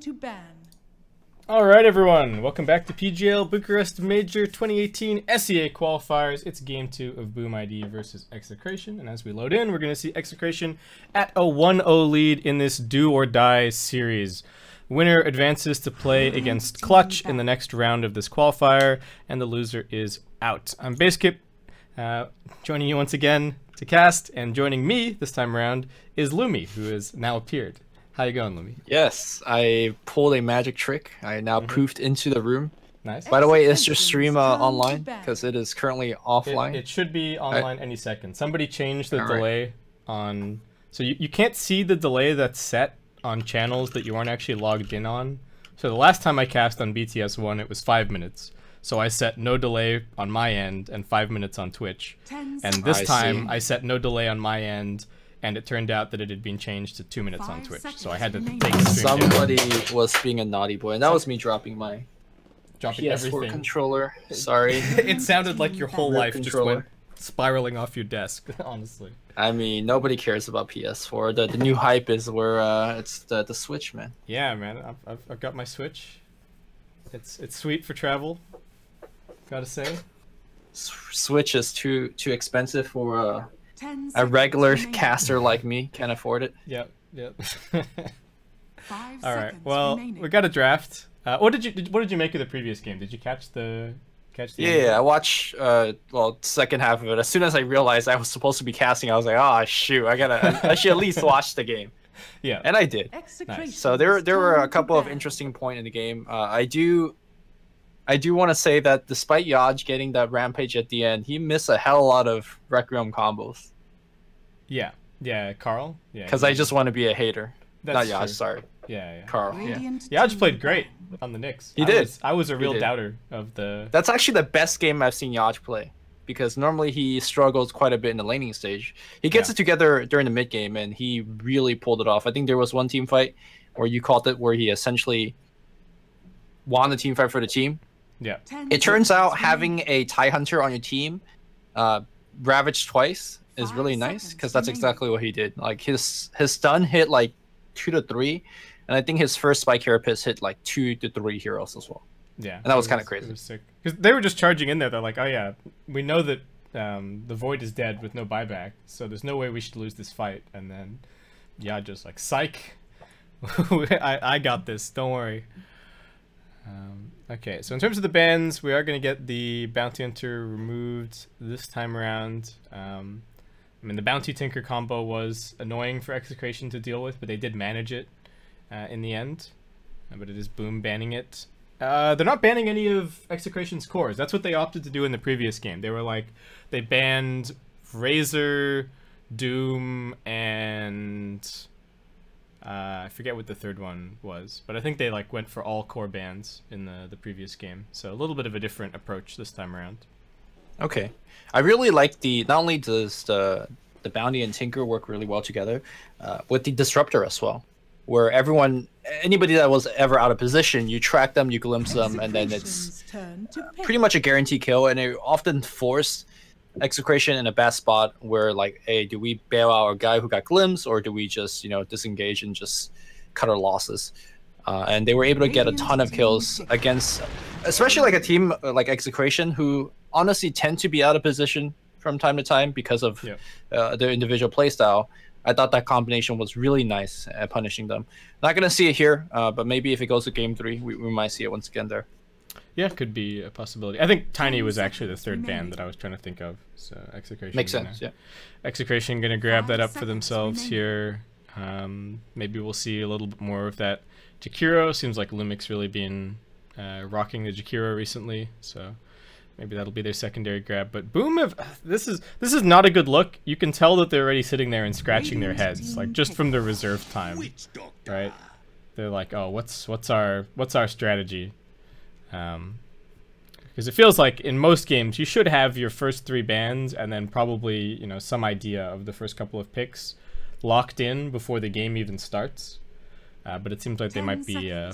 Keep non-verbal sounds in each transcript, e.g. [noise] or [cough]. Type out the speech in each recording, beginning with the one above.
To ban. All right, everyone. Welcome back to PGL Bucharest Major 2018 SEA qualifiers. It's game two of Boom ID versus Execration. And as we load in, we're going to see Execration at a 1-0 lead in this do or die series. Winner advances to play against Clutch in the next round of this qualifier, and the loser is out. I'm Basskip, uh, joining you once again to cast, and joining me this time around is Lumi, who has now appeared. How you going, Lumi? Yes, I pulled a magic trick. I now Mhm. poofed into the room. Nice. By the way, is your stream uh, online? Because it is currently offline. it should be online any second. Somebody changed the All right. delay on, so you, you can't see the delay that's set on channels that you aren't actually logged in on. So the last time I cast on BTS one, it was five minutes. So I set no delay on my end and five minutes on Twitch. Ten And this I time see. I set no delay on my end, and it turned out that it had been changed to two minutes on Twitch. So I had to take the stream down, Somebody was being a naughty boy, and that was me dropping my dropping PS4 everything. controller. [laughs] Sorry. it sounded like your whole Rip life just controller. went spiraling off your desk. [laughs] Honestly. I mean, nobody cares about PS4. The, the new hype is where uh, it's the, the Switch, man. Yeah, man, I've, I've, I've got my Switch. It's it's sweet for travel. Gotta say. S- Switch is too too expensive for uh, Ten a regular remaining. caster like me. Can't afford it. Yep, yep. [laughs] Five All right. Well, remaining. we got a draft. Uh, what did you did, what did you make of the previous game? Did you catch the catch the? Yeah, I watched uh well second half of it. As soon as I realized I was supposed to be casting, I was like, oh shoot, I gotta I should at least watch the game. [laughs] Yeah. And I did. Execration So there there were a couple of interesting point in the game. Uh, I do I do want to say that despite Yaj getting that rampage at the end, he missed a hell of a lot of Requiem combos. Yeah. Yeah. Carl. Yeah. Because he- I just want to be a hater. That's Not Yaj, true. sorry. Yeah. Yeah. Carl. Yeah. Radiant Yeah. Yaj played great on the Nyx. He I did. Was, I was a real doubter of the. That's actually the best game I've seen Yaj play. Because normally he struggles quite a bit in the laning stage. He gets Yeah. it together during the mid game and he really pulled it off. I think there was one team fight where you called it where he essentially won the team fight for the team. Yeah. It turns out having a Tidehunter on your team, uh, ravage twice is really nice because that's exactly what he did. Like his his stun hit like two to three, and I think his first spike carapace hit like two to three heroes as well. Yeah, And that was it kinda it crazy. was sick because they were just charging in there. They're like, "Oh yeah, we know that um, the void is dead with no buyback, so there's no way we should lose this fight." And then, yeah, just like, "Psych, [laughs] I I got this. Don't worry." Um, okay, so in terms of the bans, we are going to get the bounty hunter removed this time around. Um, I mean, the bounty tinker combo was annoying for execration to deal with, but they did manage it uh, in the end. Uh, but it is boom banning it. Uh, they're not banning any of Execration's cores. That's what they opted to do in the previous game. They were like, they banned Razor, Doom, and uh, I forget what the third one was, but I think they like went for all core bans in the the previous game. So a little bit of a different approach this time around. Okay, I really like the not only does the the bounty and tinker work really well together, uh, with the disruptor as well, where everyone anybody that was ever out of position, you track them, you glimpse them, and then it's Execration's turn to pick. pretty much a guarantee kill, and it often forced execration in a bad spot where like, hey, do we bail out our guy who got glimpsed, or do we just you know disengage and just cut our losses? Uh, and they were able to get a ton of kills against, especially like a team uh, like execration who honestly tend to be out of position from time to time because of Yep. uh, their individual playstyle. I thought that combination was really nice at punishing them. Not gonna see it here, uh, but maybe if it goes to game three, we, we might see it once again there. Yeah, could be a possibility. I think Tiny was actually the third band that I was trying to think of. So Execration Makes gonna- sense, yeah. Execration gonna grab that up for themselves here. Um, maybe we'll see a little bit more of that. Jakiro seems like Lumix really been uh, rocking the Jakiro recently, so maybe that'll be their secondary grab. But Boom have this is this is not a good look. You can tell that they're already sitting there and scratching their heads, like just from the reserve time, right? They're like, oh, what's what's our what's our strategy? Um, because it feels like in most games you should have your first three bands and then probably you know some idea of the first couple of picks locked in before the game even starts. Uh, but it seems like they might be uh,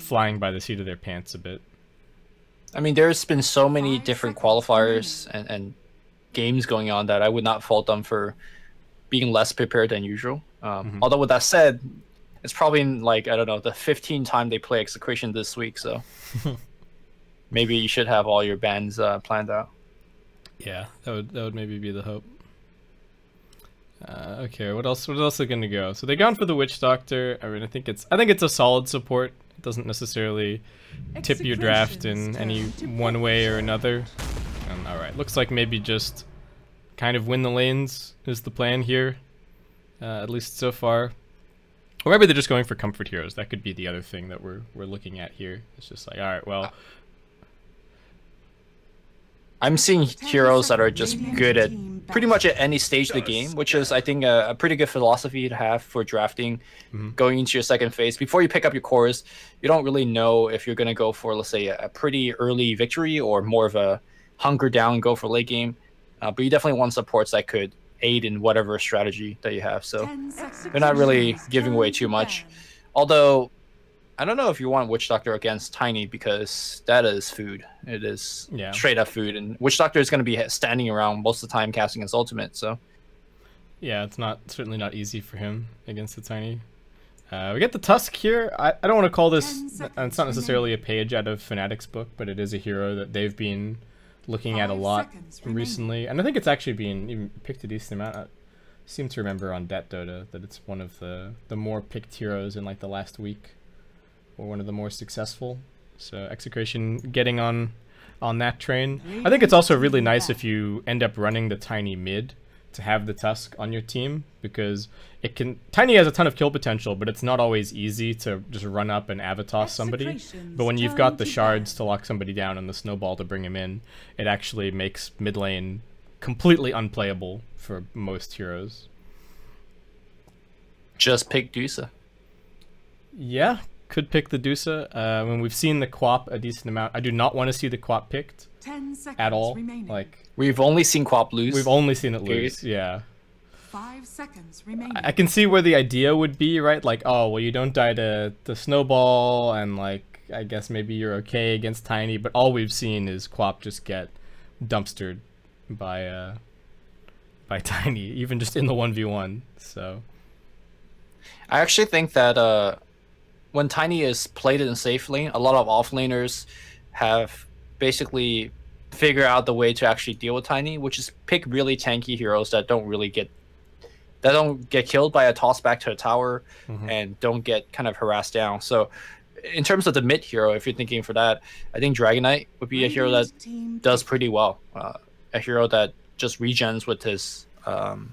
flying by the seat of their pants a bit. I mean, there's been so many Five different qualifiers and, and games going on that I would not fault them for being less prepared than usual. Um, Mhm. Although with that said, it's probably like I don't know the 15th time they play Execration this week, so [laughs] maybe you should have all your bands uh, planned out. Yeah, that would that would maybe be the hope. Uh, okay, what else? What else are gonna go? So they gone for the Witch Doctor. I mean, I think it's I think it's a solid support. It doesn't necessarily tip your draft in any one way or another. Um, all right, looks like maybe just kind of win the lanes is the plan here, uh, at least so far. Or maybe they're just going for comfort heroes. That could be the other thing that we're we're looking at here. It's just like, all right, well, I'm seeing heroes that are just good at pretty much at any stage of the game, which is I think a, a pretty good philosophy to have for drafting Mhm. going into your second phase. Before you pick up your cores, you don't really know if you're gonna go for let's say a, a pretty early victory or more of a hunker down go for late game. Uh, but you definitely want supports that could aid in whatever strategy that you have. So they're not really giving away too much. Although I don't know if you want Witch Doctor against Tiny because that is food. It is Yeah. straight up food, and Witch Doctor is going to be standing around most of the time casting his ultimate. So Yeah, it's not certainly not easy for him against the tiny. Uh, we get the Tusk here. I, I don't want to call this. Ten uh, It's not necessarily a page out of Fnatic's book, but it is a hero that they've been looking at a lot recently, and I think it's actually been even picked a decent amount. I seem to remember on Datdota that it's one of the the more picked heroes in like the last week, or one of the more successful. So Execration getting on on that train. I think it's also really nice if you end up running the tiny mid to have the Tusk on your team because it can Tiny has a ton of kill potential, but it's not always easy to just run up and avatar somebody. But when you've got the shards to lock somebody down and the snowball to bring him in, it actually makes mid lane completely unplayable for most heroes. just pick Dusa. Yeah, could pick the Dusa. Uh, when we've seen the QoP a decent amount, I do not want to see the QoP picked Ten seconds at all. remaining. Like We've only seen QoP lose. we've only seen it Period. lose. Yeah. Five seconds remaining. I I can see where the idea would be, right? Like, oh, well, you don't die to the snowball, and like, I guess maybe you're okay against Tiny, but all we've seen is QoP just get dumpstered by uh by [laughs] Tiny, even just in the one v one. So I actually think that uh, when Tiny is played in safe lane, a lot of offlaners have basically figured out the way to actually deal with Tiny, which is pick really tanky heroes that don't really get that don't get killed by a toss back to a tower Mhm. and don't get kind of harassed down. So in terms of the mid hero, if you're thinking for that, I think Dragon Knight would be a hero that does pretty well. Uh, a hero that just regens with his um,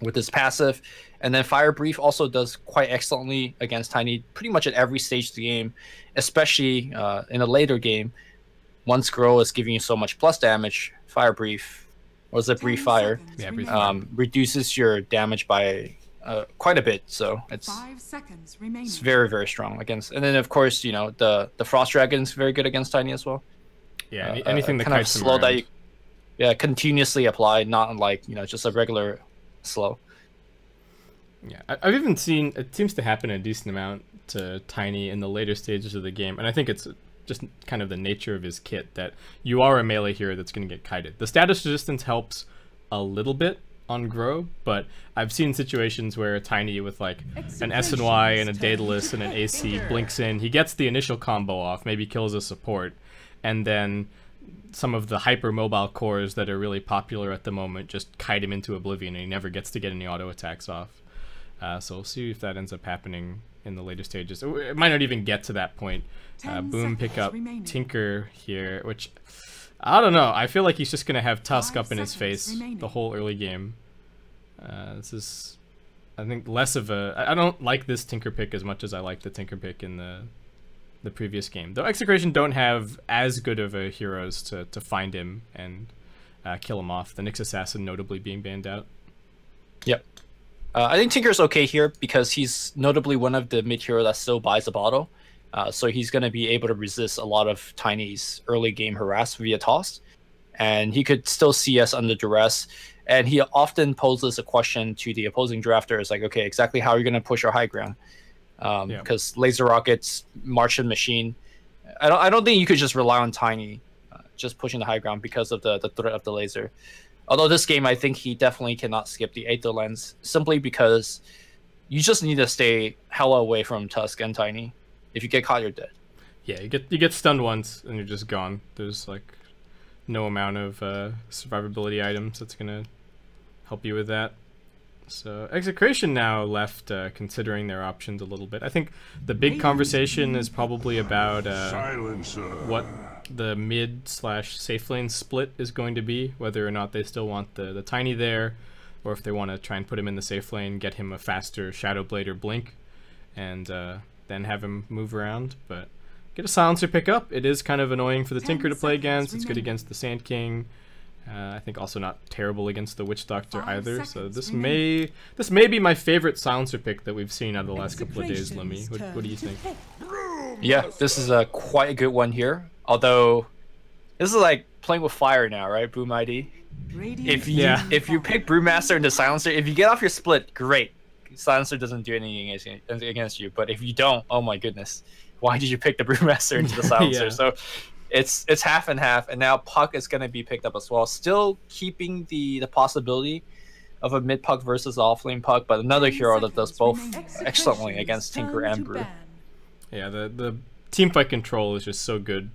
with his passive, and then Fire Brief also does quite excellently against Tiny pretty much at every stage of the game, especially uh, in a later game. Once Grow is giving you so much plus damage, Fire Brief or is it 10 Brief Fire Yeah, Brief um, reduces your damage by uh, quite a bit. So it's Five seconds remaining. it's very very strong against. And then of course you know the the Frost Dragon is very good against Tiny as well. yeah, Uh, any- uh, anything that kind of kites him slow that you, yeah, continuously apply, not like you know just a regular slow. Yeah, I- I've even seen it seems to happen a decent amount to Tiny in the later stages of the game, and I think it's just kind of the nature of his kit that you are a melee hero that's going to get kited. The status resistance helps a little bit on Grow, but I've seen situations where a Tiny with like an S and Y and a Daedalus and an [laughs] AC blinks in, he gets the initial combo off, maybe kills a support, and then some of the hyper mobile cores that are really popular at the moment just kite him into oblivion and he never gets to get any auto attacks off. Uh, so we'll see if that ends up happening in the later stages. It might not even get to that point. Uh, boom, pick up remaining. Tinker here, which I don't know. I feel like he's just gonna have Tusk Five up in his face remaining. the whole early game. Uh, this is, I think, less of a... I don't like this Tinker pick as much as I like the Tinker pick in the the previous game. Though Execration don't have as good of a heroes to, to find him and uh, kill him off. The Nyx Assassin notably being banned out. Yep. Uh, I think Tinker's okay here because he's notably one of the mid hero that still buys a bottle. Uh, so he's going to be able to resist a lot of Tiny's early game harass via toss. And he could still see us under duress. And he often poses a question to the opposing drafters like, okay, exactly how are you going to push our high ground? Yeah. Because laser rockets, Martian machine. I don't, I don't think you could just rely on Tiny uh, just pushing the high ground because of the, the threat of the laser. Although this game, I think he definitely cannot skip the Aether lens simply because you just need to stay hella away from Tusk and Tiny. If you get caught, you're dead. Yeah, you get you get stunned once and you're just gone. There's like no amount of uh, survivability items that's gonna help you with that. So Execration now left uh, considering their options a little bit. I think the big conversation is probably about uh, what the mid slash safe lane split is going to be, whether or not they still want the, the tiny there, or if they want to try and put him in the safe lane, get him a faster Shadow Blade or Blink, and uh, then have him move around. But get a silencer pick up. It is kind of annoying for the Tinker to play against. It's good against the Sand King. Uh, I think also not terrible against the Witch Doctor Five either. So this remaining. may this may be my favorite silencer pick that we've seen out of the last couple of days, Lumi. Execration's What, what do you think? Yeah, this is a quite a good one here. Although, this is like playing with fire now, right? Boom ID. If you Yeah. if you pick Brewmaster into Silencer, if you get off your split, great. Silencer doesn't do anything against, against you. But if you don't, oh my goodness, why did you pick the Brewmaster into the [laughs] Silencer? Yeah. So it's it's half and half, and now Puck is going to be picked up as well. Still keeping the the possibility of a mid Puck versus offlane Puck, but another hero that does both excellently against Tinker and Brew. Yeah, the the team fight control is just so good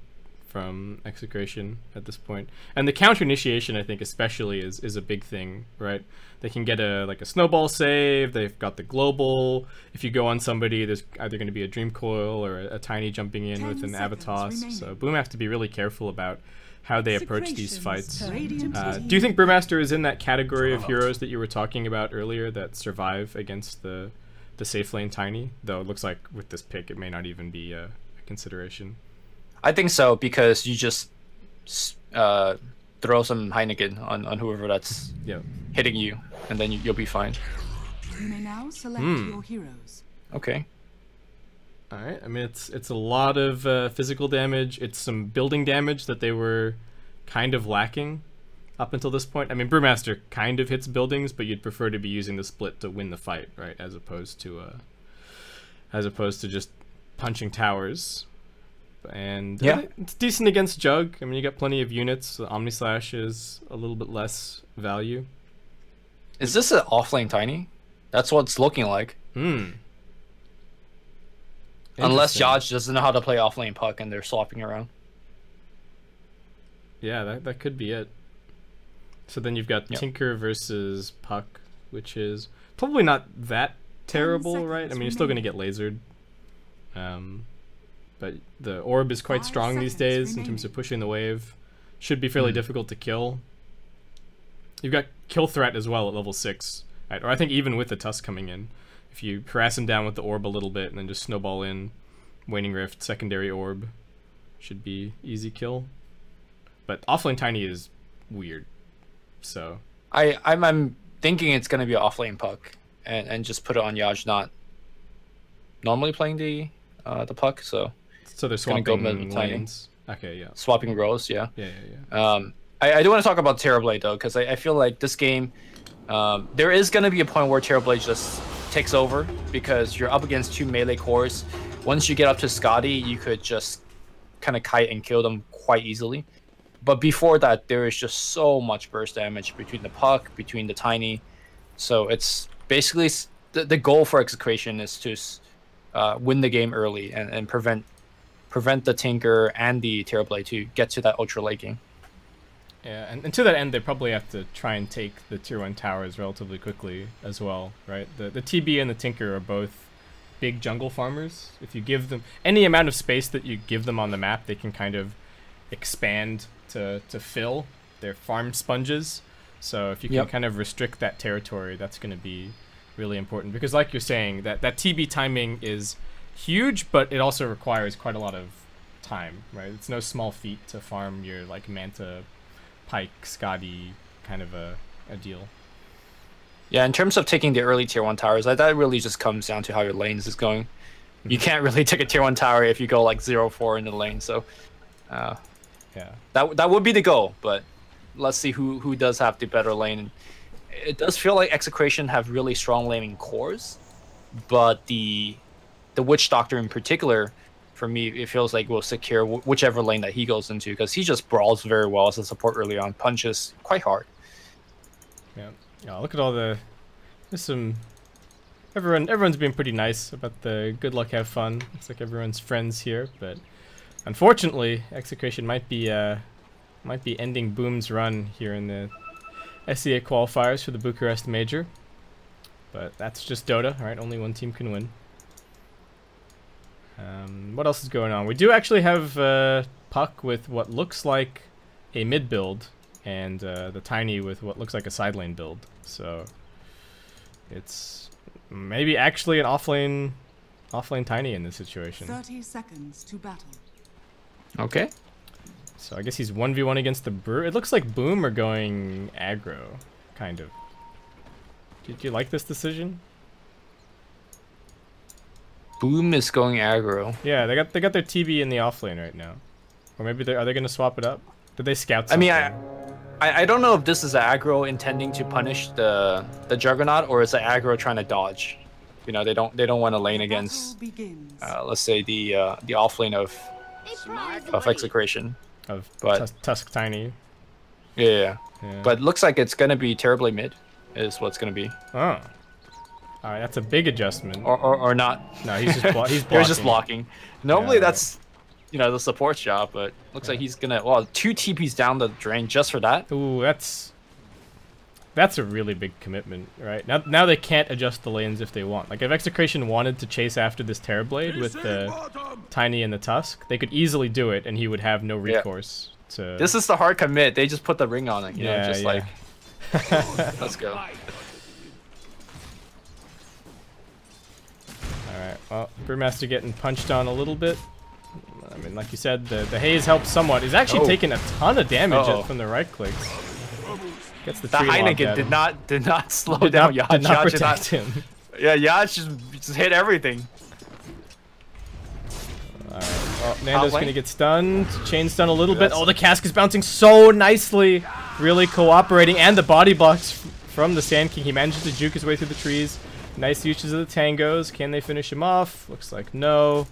from Execration at this point, and the counter initiation I think especially is is a big thing, right? They can get a like a snowball save. They've got the global. If you go on somebody, there's either going to be a dream coil or a, a tiny jumping in Ten with an avatar. So Boom have to be really careful about how they approach these fights. Uh, do you think Brewmaster is in that category of heroes that you were talking about earlier that survive against the the safe lane tiny? Though it looks like with this pick, it may not even be a, a consideration. I think so because you just uh, throw some Heineken on, on whoever that's Yeah. hitting you, and then you, you'll be fine. You may now select Hmm. your heroes. Okay. All right. I mean, it's it's a lot of uh, physical damage. It's some building damage that they were kind of lacking up until this point. I mean, Brewmaster kind of hits buildings, but you'd prefer to be using the split to win the fight, right? As opposed to uh, as opposed to just punching towers. And Yeah. it's decent against Jug. I mean, you got plenty of units. The Omni Slash is a little bit less value. Is this an offlane tiny? That's what it's looking like. Hmm. Unless Interesting. Yaj doesn't know how to play offlane puck and they're swapping around. Yeah, that, that could be it. So then you've got Yep. Tinker versus Puck, which is probably not that terrible, right? I mean, you're still going to get lasered. Um, but the orb is quite Five strong these seconds days in terms of pushing the wave. Should be fairly Hmm. difficult to kill. You've got kill threat as well at level six, right? Or I think even with the tusk coming in, if you harass him down with the orb a little bit and then just snowball in, waning rift, secondary orb, should be easy kill. But offlane tiny is weird, so I I'm, I'm thinking it's gonna be an offlane puck and, and just put it on Yaj not normally playing the uh, the puck, so so they're go swapping tiny. lanes. Okay, yeah, swapping rows, yeah. yeah, yeah, yeah. Um, I, I do want to talk about Terrorblade though, because I, I feel like this game, um, there is going to be a point where Terrorblade just takes over because you're up against two melee cores. Once you get up to Skadi, you could just kind of kite and kill them quite easily. But before that, there is just so much burst damage between the puck, between the tiny. So it's basically the, the goal for Execration is to uh, win the game early and, and prevent prevent the Tinker and the Terrorblade to get to that ultra late game. Yeah, and, and to that end, they probably have to try and take the tier one towers relatively quickly as well, right? The the TB and the Tinker are both big jungle farmers. If you give them any amount of space that you give them on the map, they can kind of expand to to fill. They're farm sponges. So if you can Yep. kind of restrict that territory, that's going to be really important because, like you're saying, that that TB timing is huge, but it also requires quite a lot of time, right? It's no small feat to farm your like Manta, Pike, Skadi kind of a, a deal. Yeah, in terms of taking the early tier one towers, that, that really just comes down to how your lanes is going. You can't really [laughs] take a tier one tower if you go like zero four in the lane. So uh, Yeah. that that would be the goal, but let's see who who does have the better lane. It does feel like Execration have really strong laning cores, but the the Witch Doctor in particular, for me, it feels like will secure wh- whichever lane that he goes into because he just brawls very well as a support early on, punches quite hard. Yeah. Yeah. Look at all the. There's some everyone everyone's been pretty nice about the good luck, have fun. it's like everyone's friends here, but unfortunately, execration might be uh might be ending Boom's run here in the SEA qualifiers for the Bucharest Major. But that's just Dota, right? Only one team can win. Um, what else is going on? We do actually have uh, Puck with what looks like a mid build, and uh, the Tiny with what looks like a side lane build. So it's maybe actually an offlane, offlane Tiny in this situation. 30 seconds to battle. Okay. So I guess he's 1v1 against the Brew. It looks like Boom are going aggro, kind of. Did you like this decision? Boom is going aggro. Yeah, they got they got their TB in the offlane right now. Or maybe they are they gonna swap it up? Did they scout I mean, I. I I don't know if this is aggro intending to punish the the Juggernaut or is it aggro trying to dodge. You know, they don't they don't want to lane against uh, let's say the uh, the offlane of of execration. of but- Tus- Tusk Tiny. Yeah, yeah. Yeah. But looks like it's gonna be terribly mid, is what's gonna be, oh, all right, that's a big adjustment. or or, or not. no, he's just blo- he's [laughs] blocking. They're just blocking. Normally Yeah. that's you know the support job, but looks like he's gonna well two TPs down the drain just for that. Ooh, that's that's a really big commitment, right? Now, now they can't adjust the lanes if they want. Like if Execration wanted to chase after this Terrorblade with the Tiny and the Tusk, they could easily do it, and he would have no Yeah. recourse to. This is the hard commit. They just put the ring on it, you know, Yeah, just yeah. like [laughs] let's go. Alright, well, Brewmaster getting punched on a little bit. I mean, like you said, the, the haze helps somewhat. He's actually Oh. taking a ton of damage Uh-oh. from the right clicks. Gets the The Heineken did not did not [laughs] slow did down not, Yacht. did not protect him. [laughs] Yeah, Yacht just, just hit everything. Alright, well, Nando's gonna get stunned. Chain stun a little bit. Oh, the cask is bouncing so nicely. Really cooperating. And the body blocks from the Sand King. He manages to juke his way through the trees. Nice uses of the tangos. Can they finish him off? Looks like no.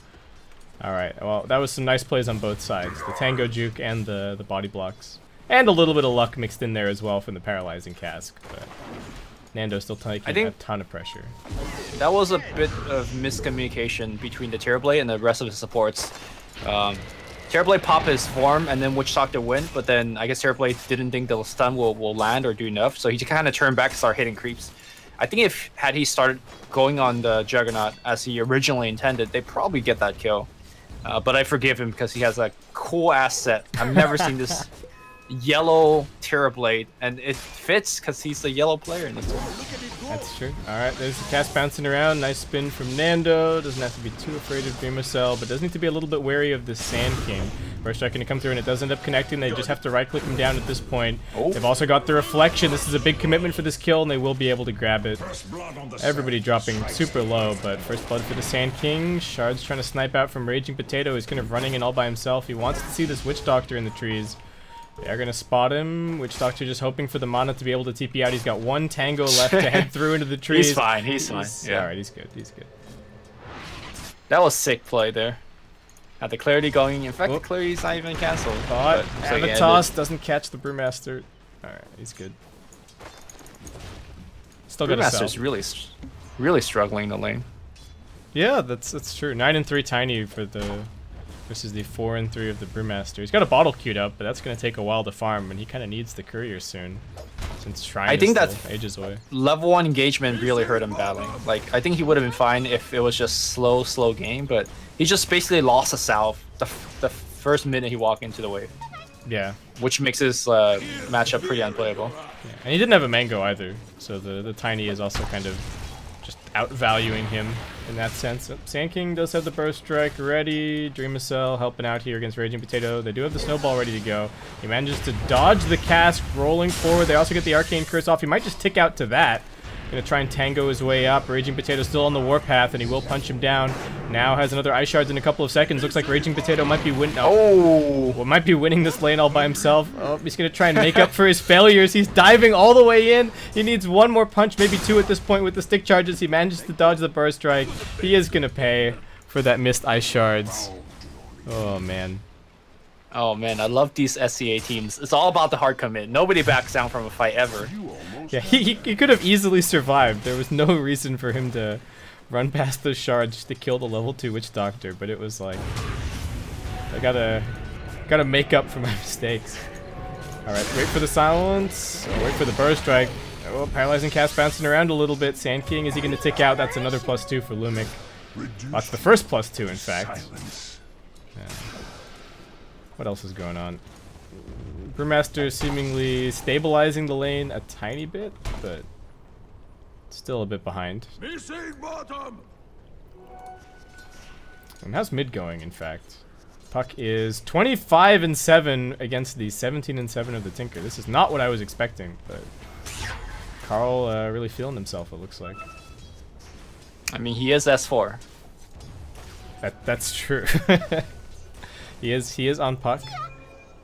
Alright, well, that was some nice plays on both sides. The tango juke and the, the body blocks. And a little bit of luck mixed in there as well from the paralyzing cask. But Nando's still taking I think- a ton of pressure. That was a bit of miscommunication between the Terrorblade and the rest of the supports. Um, Terrorblade pop his form and then Witch Doctor win, but then I guess Terrorblade didn't think the stun will, will land or do enough, so he just kind of turned back and started hitting creeps. I think if had he started going on the Juggernaut as he originally intended, they probably get that kill. Uh, but I forgive him because he has a cool ass set. I've never seen this [laughs] yellow Terrorblade, and it fits because he's the yellow player in this one. That's true. Alright, there's the cast bouncing around. Nice spin from Nando. Doesn't have to be too afraid of Dreamocel, but does need to be a little bit wary of the Sand King. First strike going to come through and it does end up connecting. They just have to right click him down at this point. Oh. They've also got the reflection. This is a big commitment for this kill and they will be able to grab it. Everybody dropping super low, but first blood for the Sand King. Shard's trying to snipe out from Raging Potato. He's kind of running in all by himself. He wants to see this Witch Doctor in the trees. They're gonna spot him. Witch Doctor just hoping for the mana to be able to TP out. He's got one tango left to head [laughs] through into the trees. He's fine. He's fine. Yeah. Alright, he's good. He's good. That was sick play there. Had the clarity going. In fact, Whoop. the clarity's not even cancelled. But but looks like Avatos doesn't catch the Brewmaster. Alright, he's good. Still ended. got a Brewmaster's really, really struggling in the lane. Yeah, that's that's true. Nine and three tiny for the versus the four and three of the Brewmaster. He's got a bottle queued up, but that's gonna take a while to farm, and he kind of needs the courier soon, since Shrine I is think that's- ages away. Level one engagement really hurt him badly. Like I think he would have been fine if it was just slow, slow game, but he just basically lost a salve the, f- the first minute he walked into the wave, Yeah. which makes his uh, matchup pretty unplayable. Yeah, and he didn't have a mango either, so the the tiny is also kind of just outvaluing him in that sense. Sand King does have the burst strike ready. Dreamocel helping out here against Raging Potato. They do have the snowball ready to go. He manages to dodge the cask, rolling forward. They also get the arcane curse off. He might just tick out to that. Gonna try and tango his way up. Raging Potato still on the warpath, and he will punch him down. Now has another ice shards in a couple of seconds. Looks like Raging Potato might be winning. Oh. oh, Well, might be winning this lane all by himself. Oh, he's gonna try and make up for his failures. He's diving all the way in. He needs one more punch, maybe two at this point with the stick charges. He manages to dodge the burst strike. He is gonna pay for that missed ice shards. Oh man. Oh man, I love these SEA teams. It's all about the hard commit. Nobody backs down from a fight ever. Yeah, he, he, could have easily survived. There was no [laughs] reason for him to run past those shards to kill the level 2 Witch Doctor, but it was like... I gotta... Gotta make up for my [laughs] mistakes. Alright, wait for the silence. Oh, wait for the burst strike. Oh, paralyzing cast bouncing around a little bit. Sand King, is he gonna tick out? That's another plus 2 for Lumic. That's the first plus 2, in fact. Yeah. What else is going on? Brewmaster seemingly stabilizing the lane a tiny bit, but still a bit behind. Missing bottom. And how's mid going, in fact? Puck is 25 and 7 against the 17 and 7 of the Tinker. This is not what I was expecting, but Carl uh, really feeling himself, it looks like. I mean, he is S4. That that's true. [laughs] he is he is on puck.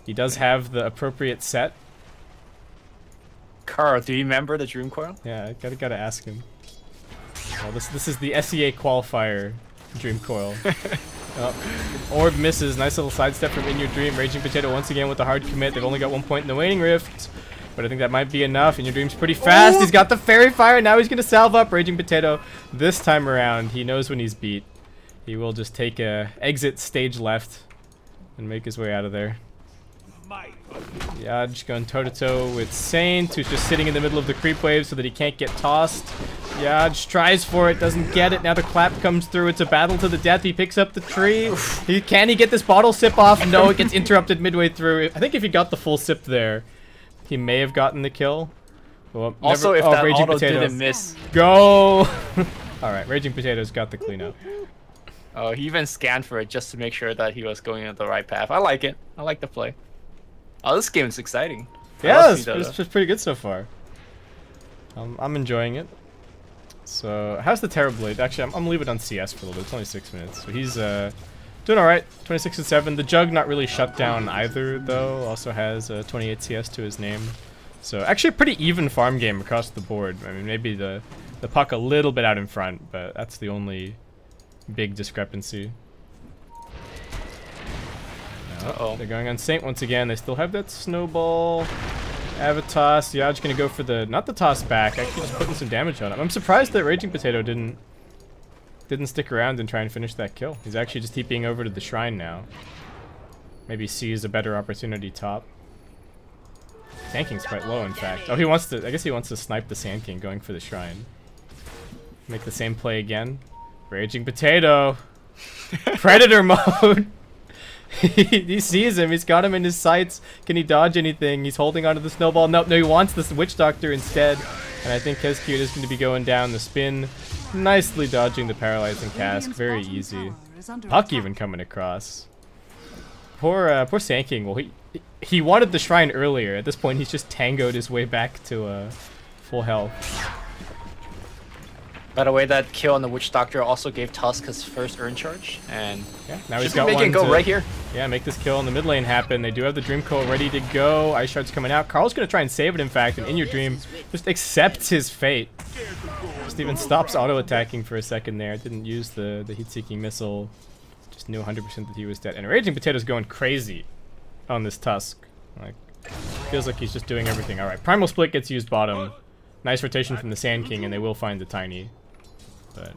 He does have the appropriate set. Carl, do you remember the Dream Coil? Yeah, I gotta gotta ask him. Well, this this is the SEA qualifier Dream Coil. oh, [laughs] orb misses. Nice little sidestep from In Your Dream. Raging Potato once again with the hard commit. They've only got one point in the Waning Rift. But I think that might be enough. In Your Dream's pretty fast. He's got the Fairy Fire. Now he's going to salve up Raging Potato. This time around, he knows when he's beat. He will just take a exit stage left and make his way out of there. Yaj going toe-to-toe with Saint, who's just sitting in the middle of the creep wave so that he can't get tossed. Yaj tries for it, doesn't get it. Now the clap comes through. It's a battle to the death. He picks up the tree. He, can he get this bottle sip off? No, it gets interrupted midway through. I think if he got the full sip there, he may have gotten the kill. Well, Also, never- if oh, that Raging auto Potato. didn't miss, Go! [laughs] Alright, Raging Potato's got the cleanup. oh, he even scanned for it just to make sure that he was going on the right path. I like it. I like the play. Oh, this game is exciting. Yeah, it's, it's, it's pretty good so far. Um, I'm enjoying it. So, how's the Terrorblade? Actually, I'm, I'm gonna leave it on CS for a little bit. It's only six minutes. So he's uh, doing all right. 26 and seven. The Jug not really shut down either, though. Also has uh, 28 CS to his name. So actually, a pretty even farm game across the board. I mean, maybe the the puck a little bit out in front, but that's the only big discrepancy. Uh-oh. They're going on Saint once again. They still have that snowball. Avatos. Yaj gonna go for the not the toss back. Actually, just putting some damage on him. I'm surprised that Raging Potato didn't didn't stick around and try and finish that kill. He's actually just TPing over to the shrine now. Maybe sees a better opportunity top. Sand King's quite low, in fact. Oh, he wants to. I guess he wants to snipe the Sand King going for the shrine. Make the same play again. Raging Potato. [laughs] Predator mode. [laughs] he, sees him. He's got him in his sights. Can he dodge anything? He's holding onto the snowball. Nope, no, he wants this Witch Doctor instead. And I think Kescute is going to be going down the spin. Nicely dodging the paralyzing cask. Very easy. Puck even coming across. Poor, uh, poor Sand King. Well, he he wanted the shrine earlier. At this point, he's just tangoed his way back to uh, full health. By the way, that kill on the Witch Doctor also gave Tusk his first urn charge, and Yeah, now he's got making one it go to- right here. Yeah, make this kill in the mid lane happen. They do have the Dream Coil ready to go. Ice Shard's coming out. Carl's gonna try and save it, in fact, and in your dream, just accepts his fate. Just even stops auto attacking for a second there. Didn't use the, the heat seeking missile. Just knew 100% that he was dead. And Raging Potato's going crazy on this Tusk. Like, feels like he's just doing everything. Alright, Primal Split gets used bottom. Nice rotation from the Sand King, and they will find the Tiny. But,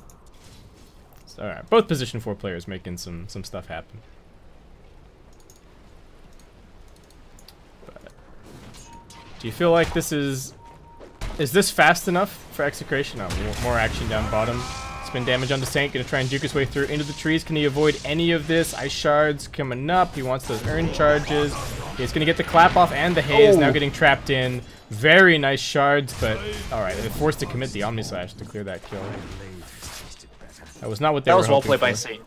alright, both position 4 players making some, some stuff happen. Do you feel like this is... Is this fast enough for Execration? Oh, more, action down bottom. Spin damage on the Saint. Gonna try and juke his way through into the trees. Can he avoid any of this? Ice Shards coming up. He wants those urn charges. He's gonna get the clap off and the haze. Now Oh. getting trapped in. Very nice shards, but... Alright, they're forced to commit the Omni Slash to clear that kill. That was not what they That were was well hoping played by. Saint.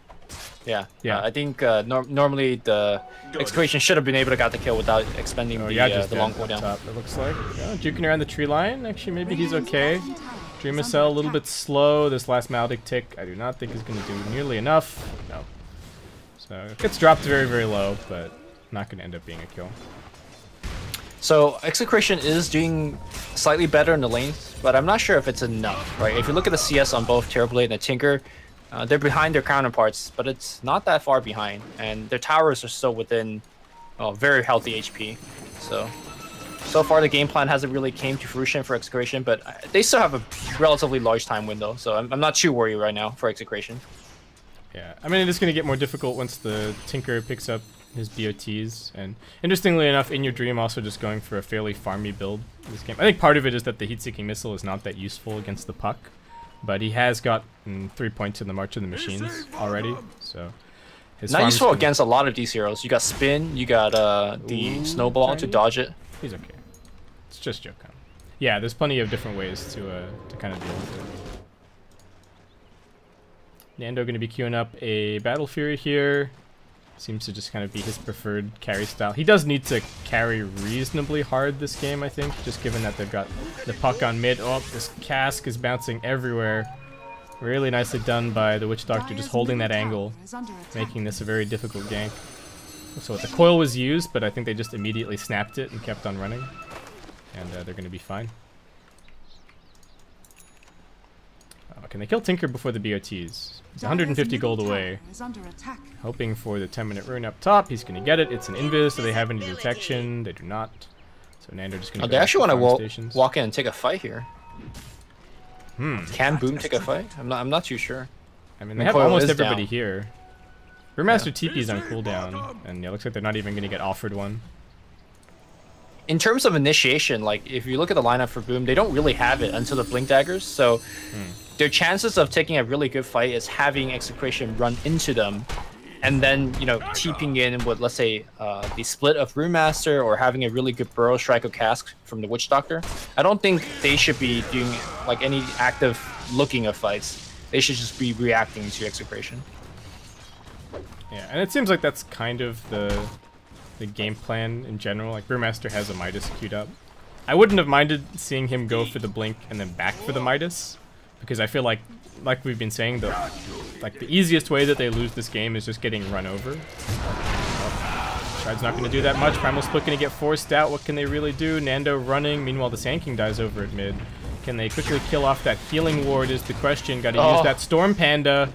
Yeah, Yeah. Uh, I think uh, nor normally the Execration should have been able to get the kill without expending Oh, the, yeah, uh, the long up cooldown. top, it looks like. Yeah, juking around the tree line. Actually, maybe he's okay. bottom tower is Dream under Cell a little bit slow. This last Maledict tick, I do not think is going to do nearly enough. No. So it gets dropped very, very low, but not going to end up being a kill. So Execration is doing slightly better in the lanes, but I'm not sure if it's enough, right? If you look at the CS on both Terrorblade and the Tinker, uh, they're behind their counterparts, but it's not that far behind, and their towers are still within oh, very healthy HP. So So far, the game plan hasn't really came to fruition for Execration, but uh, they still have a relatively large time window, so I'm, I'm not too worried right now for Execration. Yeah, I mean, it is going to get more difficult once the Tinker picks up his BOTs. And interestingly enough, In Your Dream also just going for a fairly farmy build this game. I think part of it is that the Heat-Seeking Missile is not that useful against the puck. But he has got mm, three points in the March of the Machines already, so... His Not farm's useful against a lot of these heroes. You got Spin, you got uh, the Ooh, Snowball to dodge it. He's okay. It's just Jokan. Yeah, there's plenty of different ways to uh, to kind of deal with it. Nando going to be queuing up a Battle Fury here. Seems to just kind of be his preferred carry style. He does need to carry reasonably hard this game, I think, just given that they've got the puck on mid. Oh, this cask is bouncing everywhere. Really nicely done by the Witch Doctor, just holding that angle, making this a very difficult gank. So the coil was used, but I think they just immediately snapped it and kept on running. And uh, they're going to be fine. Uh, can they kill Tinker before the BOTs? He's 150 gold away. tower is under attack. Hoping for the 10 minute rune up top. He's going to get it. It's an invis, so they have any detection. They do not. So Nando just going Oh, to they actually want to walk, walk in and take a fight here. Hmm. Can Boom take a fight? I'm not. I'm not too sure. I mean, they have almost is everybody down. here. Brewmaster TP's on cooldown, and it looks like they're not even going to get offered one. In terms of initiation, like if you look at the lineup for Boom, they don't really have it until the Blink Daggers. So Hmm. Their chances of taking a really good fight is having Execration run into them, and then you know TPing in with let's say uh, the split of Brewmaster or having a really good Burrow Strike or Cask from the Witch Doctor. I don't think they should be doing like any active looking of fights. They should just be reacting to Execration. Yeah, and it seems like that's kind of the the game plan in general. Like Brewmaster has a Midas queued up. I wouldn't have minded seeing him go for the blink and then back for the Midas, because I feel like, like we've been saying, the like the easiest way that they lose this game is just getting run over. Shard's not going to do that much. Primal Split going to get forced out. What can they really do? Nando running. Meanwhile, the Sand King dies over at mid. Can they quickly kill off that healing ward is the question. Got to use Oh. that Storm Panda.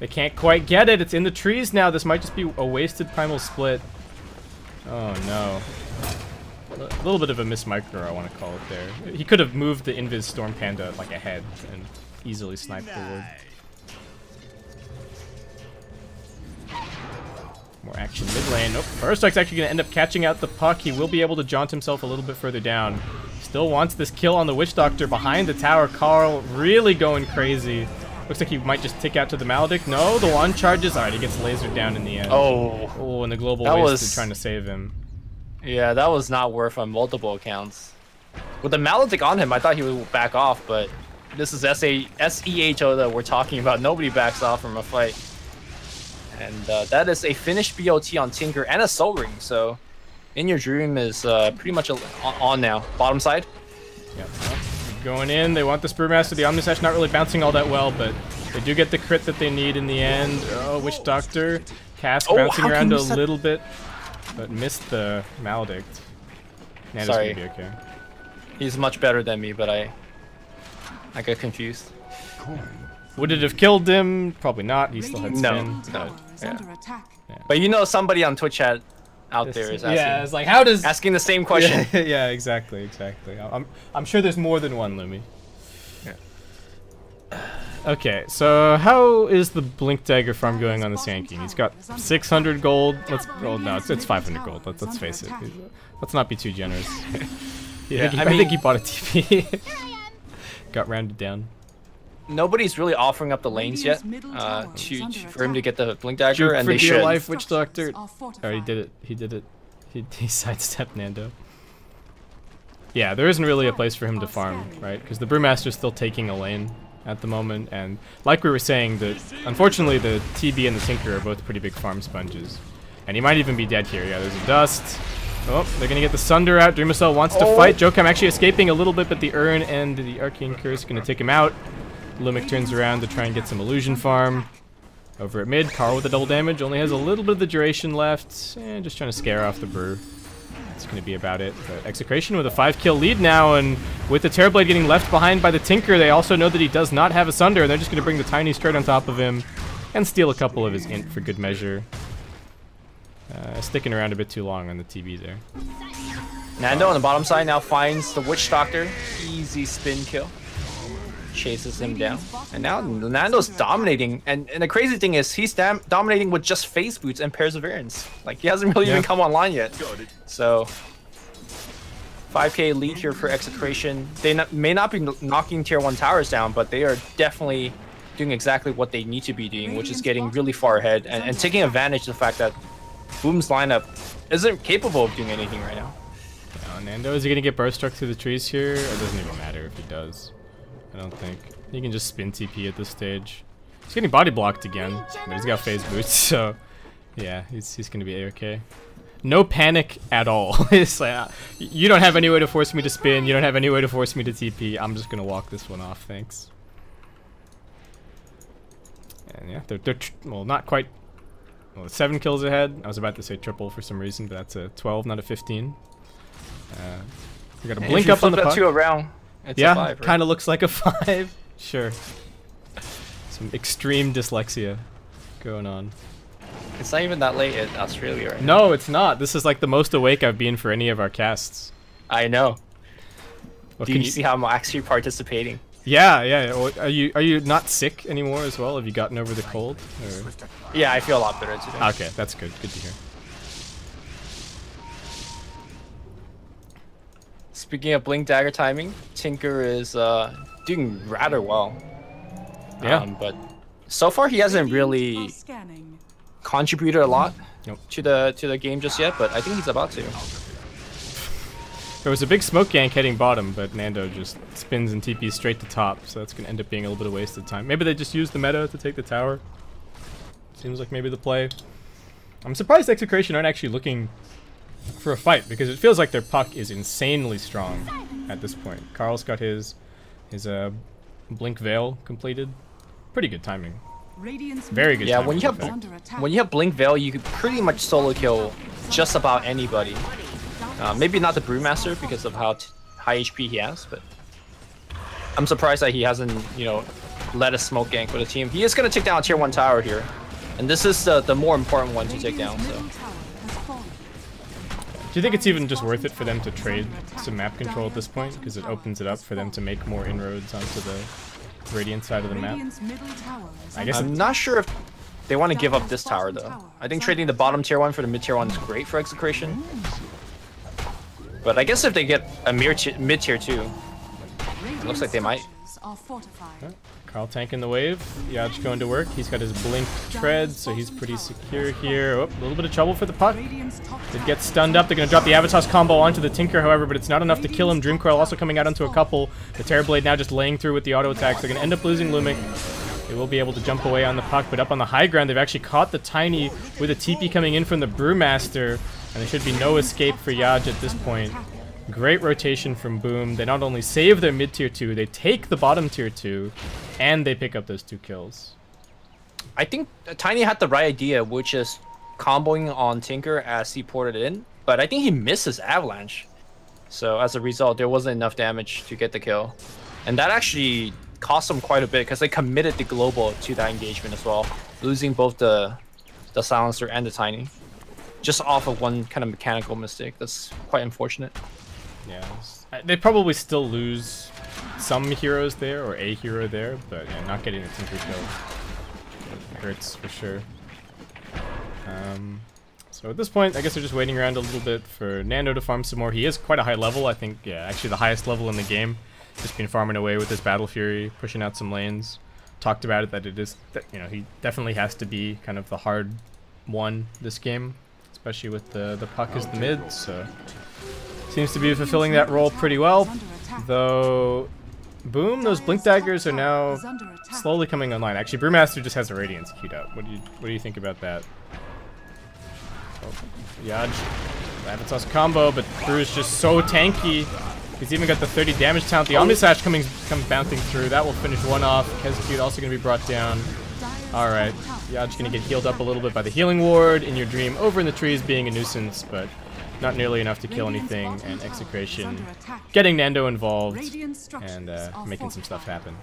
They can't quite get it. It's in the trees now. This might just be a wasted Primal Split. Oh, no. A little bit of a miss micro, I want to call it there. He could have moved the Invis Storm Panda, like, ahead and easily snipe the ward. More action mid lane. Nope. Firstrike's actually going to end up catching out the puck. He will be able to jaunt himself a little bit further down. Still wants this kill on the Witch Doctor behind the tower. Carl really going crazy. Looks like he might just tick out to the Maledict. No, the one charges. Alright, he gets lasered down in the end. Oh, Oh, and the global That wasted was- trying to save him. yeah, that was not worth on multiple accounts. With the Maledict on him, I thought he would back off, but this is S-A- S-E-H-O that we're talking about. Nobody backs off from a fight. And uh, that is a finished BOT on Tinker and a Soul Ring, so In Your Dream is uh, pretty much on, on now. Bottom side. Yep. well, Going in, they want the Brewmaster. The Omnislash not really bouncing all that well, but they do get the crit that they need in the end. Oh, Witch Doctor. Cast Oh, bouncing around a little bit, but missed the Maledict. Nando's Sorry. gonna be okay. He's much better than me, but I I got confused. Would it have killed him? Probably not. He still had Radiant's No. spin. middle tower but- yeah. But you know somebody on Twitch chat out there is asking, yeah, it's like how does asking the same question. [laughs] Yeah, yeah, exactly, exactly. I'm, I'm sure there's more than one Lumi. Yeah. Okay, so how is the Blink Dagger farm going on the Sand King? He's got 600 gold. Let's, oh no, it's, it's 500 gold. Let's, let's face it. Let's not be too generous. [laughs] Yeah, I, think he, I I think he bought a TP. Got rounded down. Nobody's really offering up the lanes yet uh, tower to, for him to get the blink dagger, Juke and for they dear should. life. Witch Doctor. Structures Oh, he did it. He did it. He, [laughs] he sidestepped Nando. Yeah, there isn't really a place for him to farm, right? Because the Brewmaster's still taking a lane at the moment, and like we were saying, the unfortunately the TB and the Tinker are both pretty big farm sponges, and he might even be dead here. Yeah, there's a dust. Oh, they're gonna get the Sunder out. Dreamocel wants to Oh. fight. Jokam actually escaping a little bit, but the Urn and the Arcane Curse gonna take him out. Lumic turns around to try and get some illusion farm. Over at mid, Carl with the double damage, only has a little bit of the duration left, and just trying to scare off the brew. That's going to be about it. But Execration with a 5 kill lead now, and with the Terrorblade getting left behind by the Tinker, they also know that he does not have a Sunder, and they're just going to bring the Tiny straight on top of him and steal a couple of his int for good measure. Uh, sticking around a bit too long on the TB there. Nando on the bottom side now finds the Witch Doctor. Easy spin kill. Chases him down. And now Nando's dominating. And, and the crazy thing is, he's dam dominating with just phase boots and Perseverance. Like, he hasn't really Yeah. even come online yet. So, 5k lead here for Execration. They not, may not be knocking tier 1 towers down, but they are definitely doing exactly what they need to be doing, which is getting really far ahead and, and taking advantage of the fact that Boom's lineup isn't capable of doing anything right now. Uh, Nando, is he gonna get Burrowstrike through the trees here? It doesn't even matter if he does. I don't think. He can just spin TP at this stage. He's getting body blocked again, but he's got phase boots, [laughs] so yeah, he's, he's gonna be okay. No panic at all. [laughs] it's like, uh, you don't have any way to force me to spin, you don't have any way to force me to TP, I'm just gonna walk this one off, thanks. And yeah, they're, they're well, not quite, well, seven kills ahead. I was about to say triple for some reason, but that's a 12, not a 15. Uh, we got a blink up on the puck. two around, it's yeah, right? kind of looks like a [laughs] five. sure. Some extreme dyslexia going on. It's not even that late in Australia right No, it's not. This is like the most awake I've been for any of our casts. I know. What Do can you see how I'm actually participating? Yeah, yeah. Well, Are you are you not sick anymore as well? Have you gotten over the cold? Or? Yeah, I feel a lot better today. Okay, that's good. Good to hear. Speaking of Blink Dagger timing, Tinker is uh, doing rather well. Yeah. Um, but so far he hasn't really contributed a lot Nope. to the to the game just yet, but I think he's about to. There was a big smoke gank heading bottom, but Nando just spins and TPs straight to top, so that's gonna end up being a little bit of wasted time. Maybe they just used the meta to take the tower. Seems like maybe the play. I'm surprised Execration aren't actually looking for a fight because it feels like their puck is insanely strong at this point. Carl's got his his uh blink veil completed. Pretty good timing. Very good Yeah, timing, when you have fact. under attack. when you have Blink Veil, you could pretty much solo kill just about anybody. Uh, maybe not the Brewmaster because of how t- high HP he has, but I'm surprised that he hasn't, you know, let a smoke gank for the team. He is going to take down a tier 1 tower here. And this is the, the more important one to take down, so... middle tower has fallen. Do you think it's even just worth it for them to trade some map control at this point? Because it opens it up for them to make more inroads onto the Radiant side of the map. Radiant's middle tower is I guess I'm not sure if they want to give up this tower, though. I think trading the bottom tier 1 for the mid tier 1 is great for Execration. But I guess if they get a mid tier too, looks like they might. Carl tanking the wave. Yaj going to work. He's got his blink tread, so he's pretty secure here. Oh, a little bit of trouble for the puck. Did get stunned up. They're going to drop the Avatos combo onto the Tinker, however, but it's not enough to kill him. Dreamcoil also coming out onto a couple. The Terrorblade now just laying through with the auto attacks. They're going to end up losing Lumic. They will be able to jump away on the puck, but up on the high ground, they've actually caught the Tiny with a TP coming in from the Brewmaster, and there should be no escape for Yaj at this point. Great rotation from Boom. They not only save their mid tier 2, they take the bottom tier 2, and they pick up those two kills. I think Tiny had the right idea, which is comboing on Tinker as he ported in, but I think he missed his Avalanche. So as a result, there wasn't enough damage to get the kill. And that actually cost them quite a bit because they committed the global to that engagement as well, losing both the the silencer and the Tiny. Just off of one kind of mechanical mistake. That's quite unfortunate. Yeah, they probably still lose some heroes there, or a hero there, but yeah, not getting the Tinker kill hurts for sure. Um, so at this point, I guess they're just waiting around a little bit for Nando to farm some more. He is quite a high level, I think, yeah, actually the highest level in the game. Just been farming away with his Battle Fury, pushing out some lanes. Talked about it that it is, that, you know, he definitely has to be kind of the hard one this game, especially with the, the puck as the mid, so... Seems to be fulfilling that role pretty well, though. Boom, those blink daggers are now slowly coming online. Actually, Brewmaster just has a radiance queued up. What do you what do you think about that? Oh, Yaj, Avatos combo, but Brew is just so tanky. He's even got the 30 damage talent. The oh. Omnislash coming comes bouncing through. That will finish one off. Khezcute also going to be brought down. All right, Yaj going to get healed up a little bit by the healing ward in your dream over in the trees being a nuisance, but not nearly enough to kill anything. And execration getting Nando involved and uh, making some stuff happen.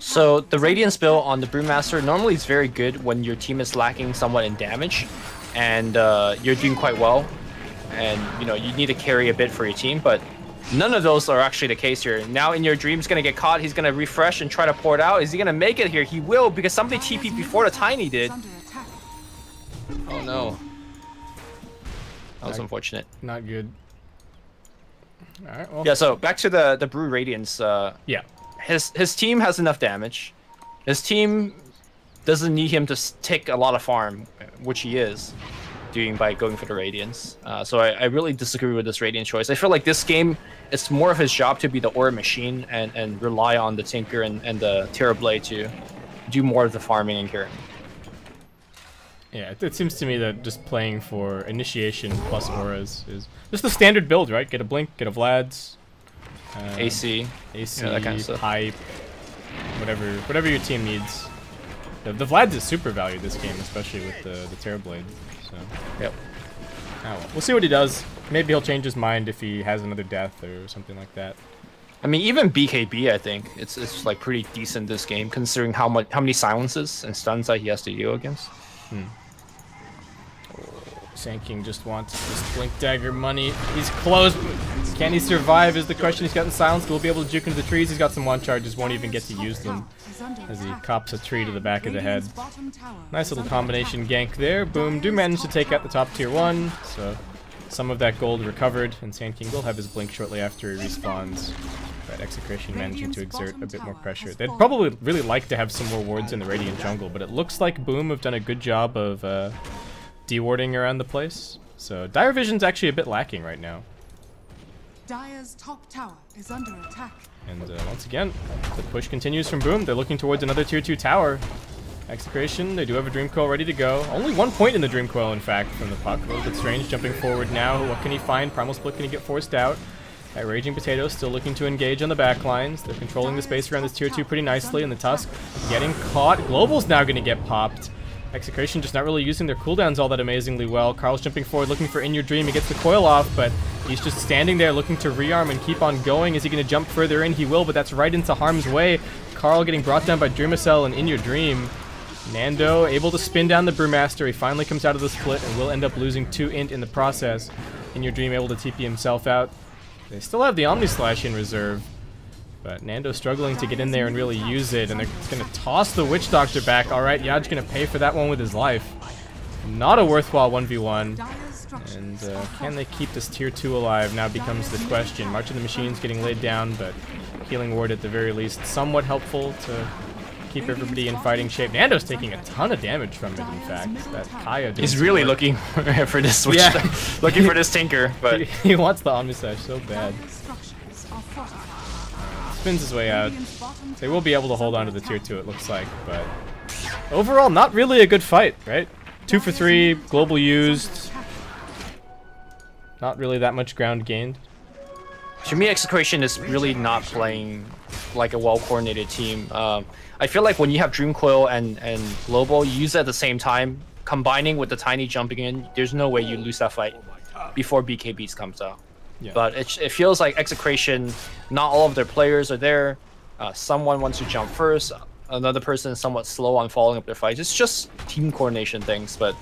So the Radiance build on the Brewmaster normally is very good when your team is lacking somewhat in damage, and uh, you're doing quite well. and you know you need to carry a bit for your team, but none of those are actually the case here. Now in your dream's gonna get caught. He's gonna refresh and try to pour it out. Is he gonna make it here? He will because somebody TP before the tiny did. Is under attack. Oh no. That was Like- unfortunate. Not good. All right. Well. Yeah, so back to the the Brew Radiance. Uh, Yeah. his his team has enough damage. His team doesn't need him to s- take a lot of farm, which he is doing by going for the Radiance. Uh, so I, I really disagree with this Radiant choice. I feel like this game, it's more of his job to be the Aura machine and, and rely on the Tinker and, and the Terrorblade to do more of the farming and carrying. Yeah, it, it seems to me that just playing for initiation plus auras is just the standard build, right? Get a blink, get a Vlad's, uh, AC. AC, Yeah, that kind of stuff. pipe, whatever, whatever your team needs. The, the Vlad's is super valued this game, especially with the the Terrorblade. Yep. oh well. see what he does. Maybe he'll change his mind if he has another death or something like that. I mean, even BKB, I think it's it's like pretty decent this game, considering how much how many silences and stuns that he has to deal against. Hmm. Sand King just wants this Blink Dagger money. He's close. Can he survive is the question. He's gotten silenced. Will be able to juke into the trees? He's got some one charges. Won't even get to use them as he cops a tree to the back of the head. Radiant's bottom tower Nice little combination gank there. Boom. Do manage to take out the top tier one. So some of that gold recovered. And Sand King will have his blink shortly after he respawns. But Execration managing to exert a bit more pressure. They'd probably really like to have some more wards in the Radiant jungle, but it looks like Boom have done a good job of uh, dewarding around the place. So Dire Vision's actually a bit lacking right now. Dire's top tower is under attack. And uh, once again, the push continues from Boom. They're looking towards another tier 2 tower. Execration, they do have a Dream Coil ready to go. Only one point in the Dream Coil, in fact, from the puck. A little bit strange jumping forward now. What can he find? Primal Split, can he get forced out? That Raging Potato still looking to engage on the back lines. They're controlling the space around this tier 2 pretty nicely, and the Tusk getting caught. Global's now going to get popped. Execration just not really using their cooldowns all that amazingly well. Carl's jumping forward, looking for In Your Dream. He gets the coil off, but he's just standing there looking to rearm and keep on going. Is he going to jump further in? He will, but that's right into harm's way. Carl getting brought down by Dreamocel and In Your Dream. Nando able to spin down the Brewmaster. He finally comes out of the split and will end up losing two int in the process. In Your Dream able to TP himself out. They still have the Omni Slash in reserve. But Nando's struggling to get in there and really use it, and they're going to toss the Witch Doctor back. All right, Yaj going to pay for that one with his life. Not a worthwhile 1v1. And uh, can they keep this tier 2 alive now becomes the question. March of the Machines getting laid down, but Healing Ward at the very least somewhat helpful to keep everybody in fighting shape. Nando's taking a ton of damage from it, in fact. That Kaya doing He's really work. looking [laughs] for this switch, Yeah. [laughs] looking for this [laughs] Tinker, but He, he wants the Omnislash so bad. Spins his way out. They will be able to hold on to the tier 2, it looks like, but overall, not really a good fight, right? 2 for 3, global used, not really that much ground gained. to me, Execration is really not playing like a well-coordinated team. Um, I feel like when you have Dream Coil and and Global, you use at the same time, combining with the Tiny jumping in. There's no way you lose that fight before BKBs comes out. Yeah. But it, it feels like Execration, not all of their players are there. Uh, someone wants to jump first. Another person is somewhat slow on following up their fights. It's just team coordination things, but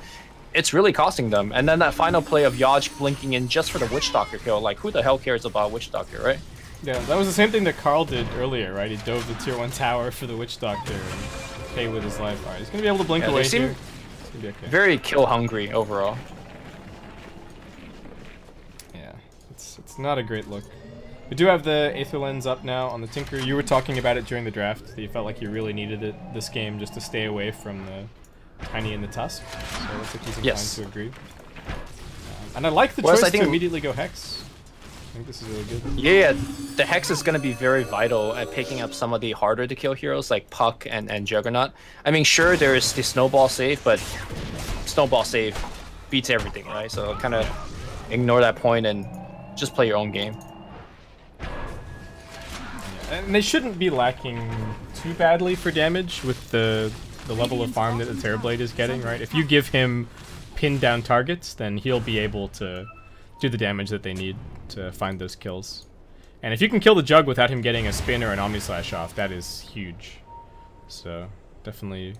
it's really costing them. And then that final play of Yaj blinking in just for the Witch Doctor kill. Like, who the hell cares about Witch Doctor, right? Yeah, that was the same thing that Carl did earlier, right? He dove the tier 1 tower for the Witch Doctor and pay with his life. Alright, he's gonna be able to blink Yeah, away here. Okay. Very kill hungry overall. Yeah, it's it's not a great look. We do have the Aether Lens up now on the Tinker. You were talking about it during the draft. That you felt like you really needed it this game just to stay away from the Tiny and the Tusk. So it looks like he's inclined Yes. to agree. Um, and I like the Whereas choice I think- to immediately go Hex. I think this is really good. Yeah, the Hex is going to be very vital at picking up some of the harder to kill heroes like Puck and, and Juggernaut. I mean, sure, there's the Snowball save, but Snowball save beats everything, right? So kind of ignore that point and just play your own game. And they shouldn't be lacking too badly for damage with the the level of farm that the Terrorblade is getting, right? If you give him pinned down targets, then he'll be able to do the damage that they need to find those kills. And if you can kill the Jug without him getting a spin or an Omni Slash off, that is huge. So, definitely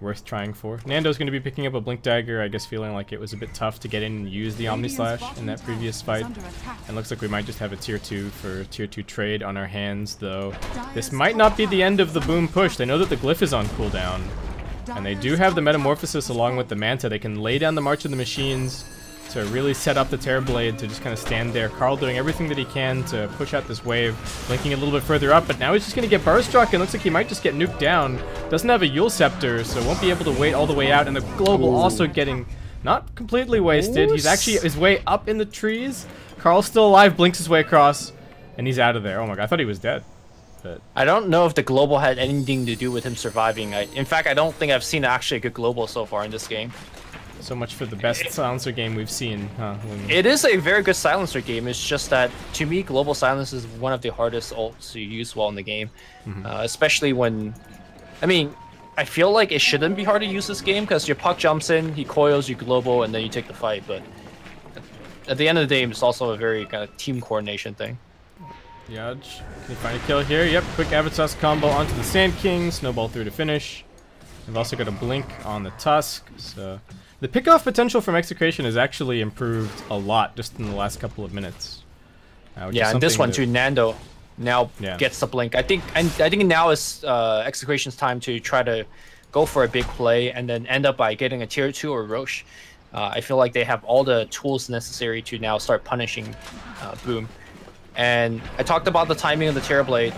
worth trying for. Nando's going to be picking up a Blink Dagger, I guess feeling like it was a bit tough to get in and use the Omni Slash in that previous fight. And looks like we might just have a tier 2 for tier 2 trade on our hands, though. This might not be the end of the boom push. They know that the Glyph is on cooldown. And they do have the Metamorphosis along with the Manta. They can lay down the March of the Machines to really set up the Terrorblade to just kind of stand there. Carl doing everything that he can to push out this wave, blinking a little bit further up, but now he's just going to get Burrowstrike and looks like he might just get nuked down. Doesn't have a Eul Scepter, so won't be able to wait all the way out, and the Global Ooh. also getting not completely wasted. He's actually his way up in the trees. Carl's still alive, blinks his way across, and he's out of there. Oh my god, I thought he was dead. But I don't know if the global had anything to do with him surviving. I, in fact, I don't think I've seen actually a good global so far in this game. So much for the best silencer game we've seen, huh? It is a very good silencer game. It's just that, to me, Global Silence is one of the hardest ults to use well in the game. Mm -hmm. uh, especially when... I mean, I feel like it shouldn't be hard to use this game because your puck jumps in, he coils, you global, and then you take the fight. But at the end of the day, it's also a very kind of team coordination thing. Yaj, can you find a kill here? Yep, quick Avitas combo onto the Sand King, snowball through to finish. We've also got a blink on the Tusk, so the pickoff potential from Execration has actually improved a lot just in the last couple of minutes. Uh, yeah, and this one too, Nando now yeah. gets the blink. I think and I think now is uh, Execration's time to try to go for a big play and then end up by getting a tier two or Roche. Uh, I feel like they have all the tools necessary to now start punishing uh, Boom. And I talked about the timing of the Terrorblade.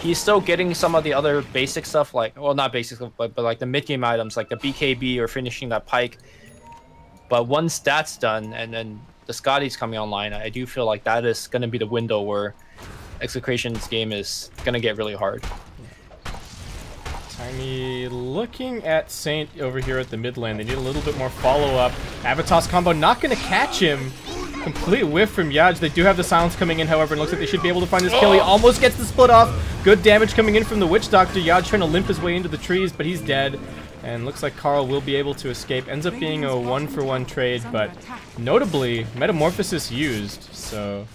He's still getting some of the other basic stuff, like well, not basic, but but like the mid game items, like the BKB or finishing that Pike. But once that's done, and then the Skadi's coming online, I do feel like that is going to be the window where Execration's game is going to get really hard. Tiny looking at Saint over here at the mid lane. They need a little bit more follow-up. Avitas combo not going to catch him. Complete whiff from Yaj. They do have the silence coming in, however, and looks like they should be able to find this kill. He almost gets the split off. Good damage coming in from the Witch Doctor. Yaj trying to limp his way into the trees, but he's dead. And looks like Carl will be able to escape. Ends up being a one-for-one -one trade, but notably, Metamorphosis used, so...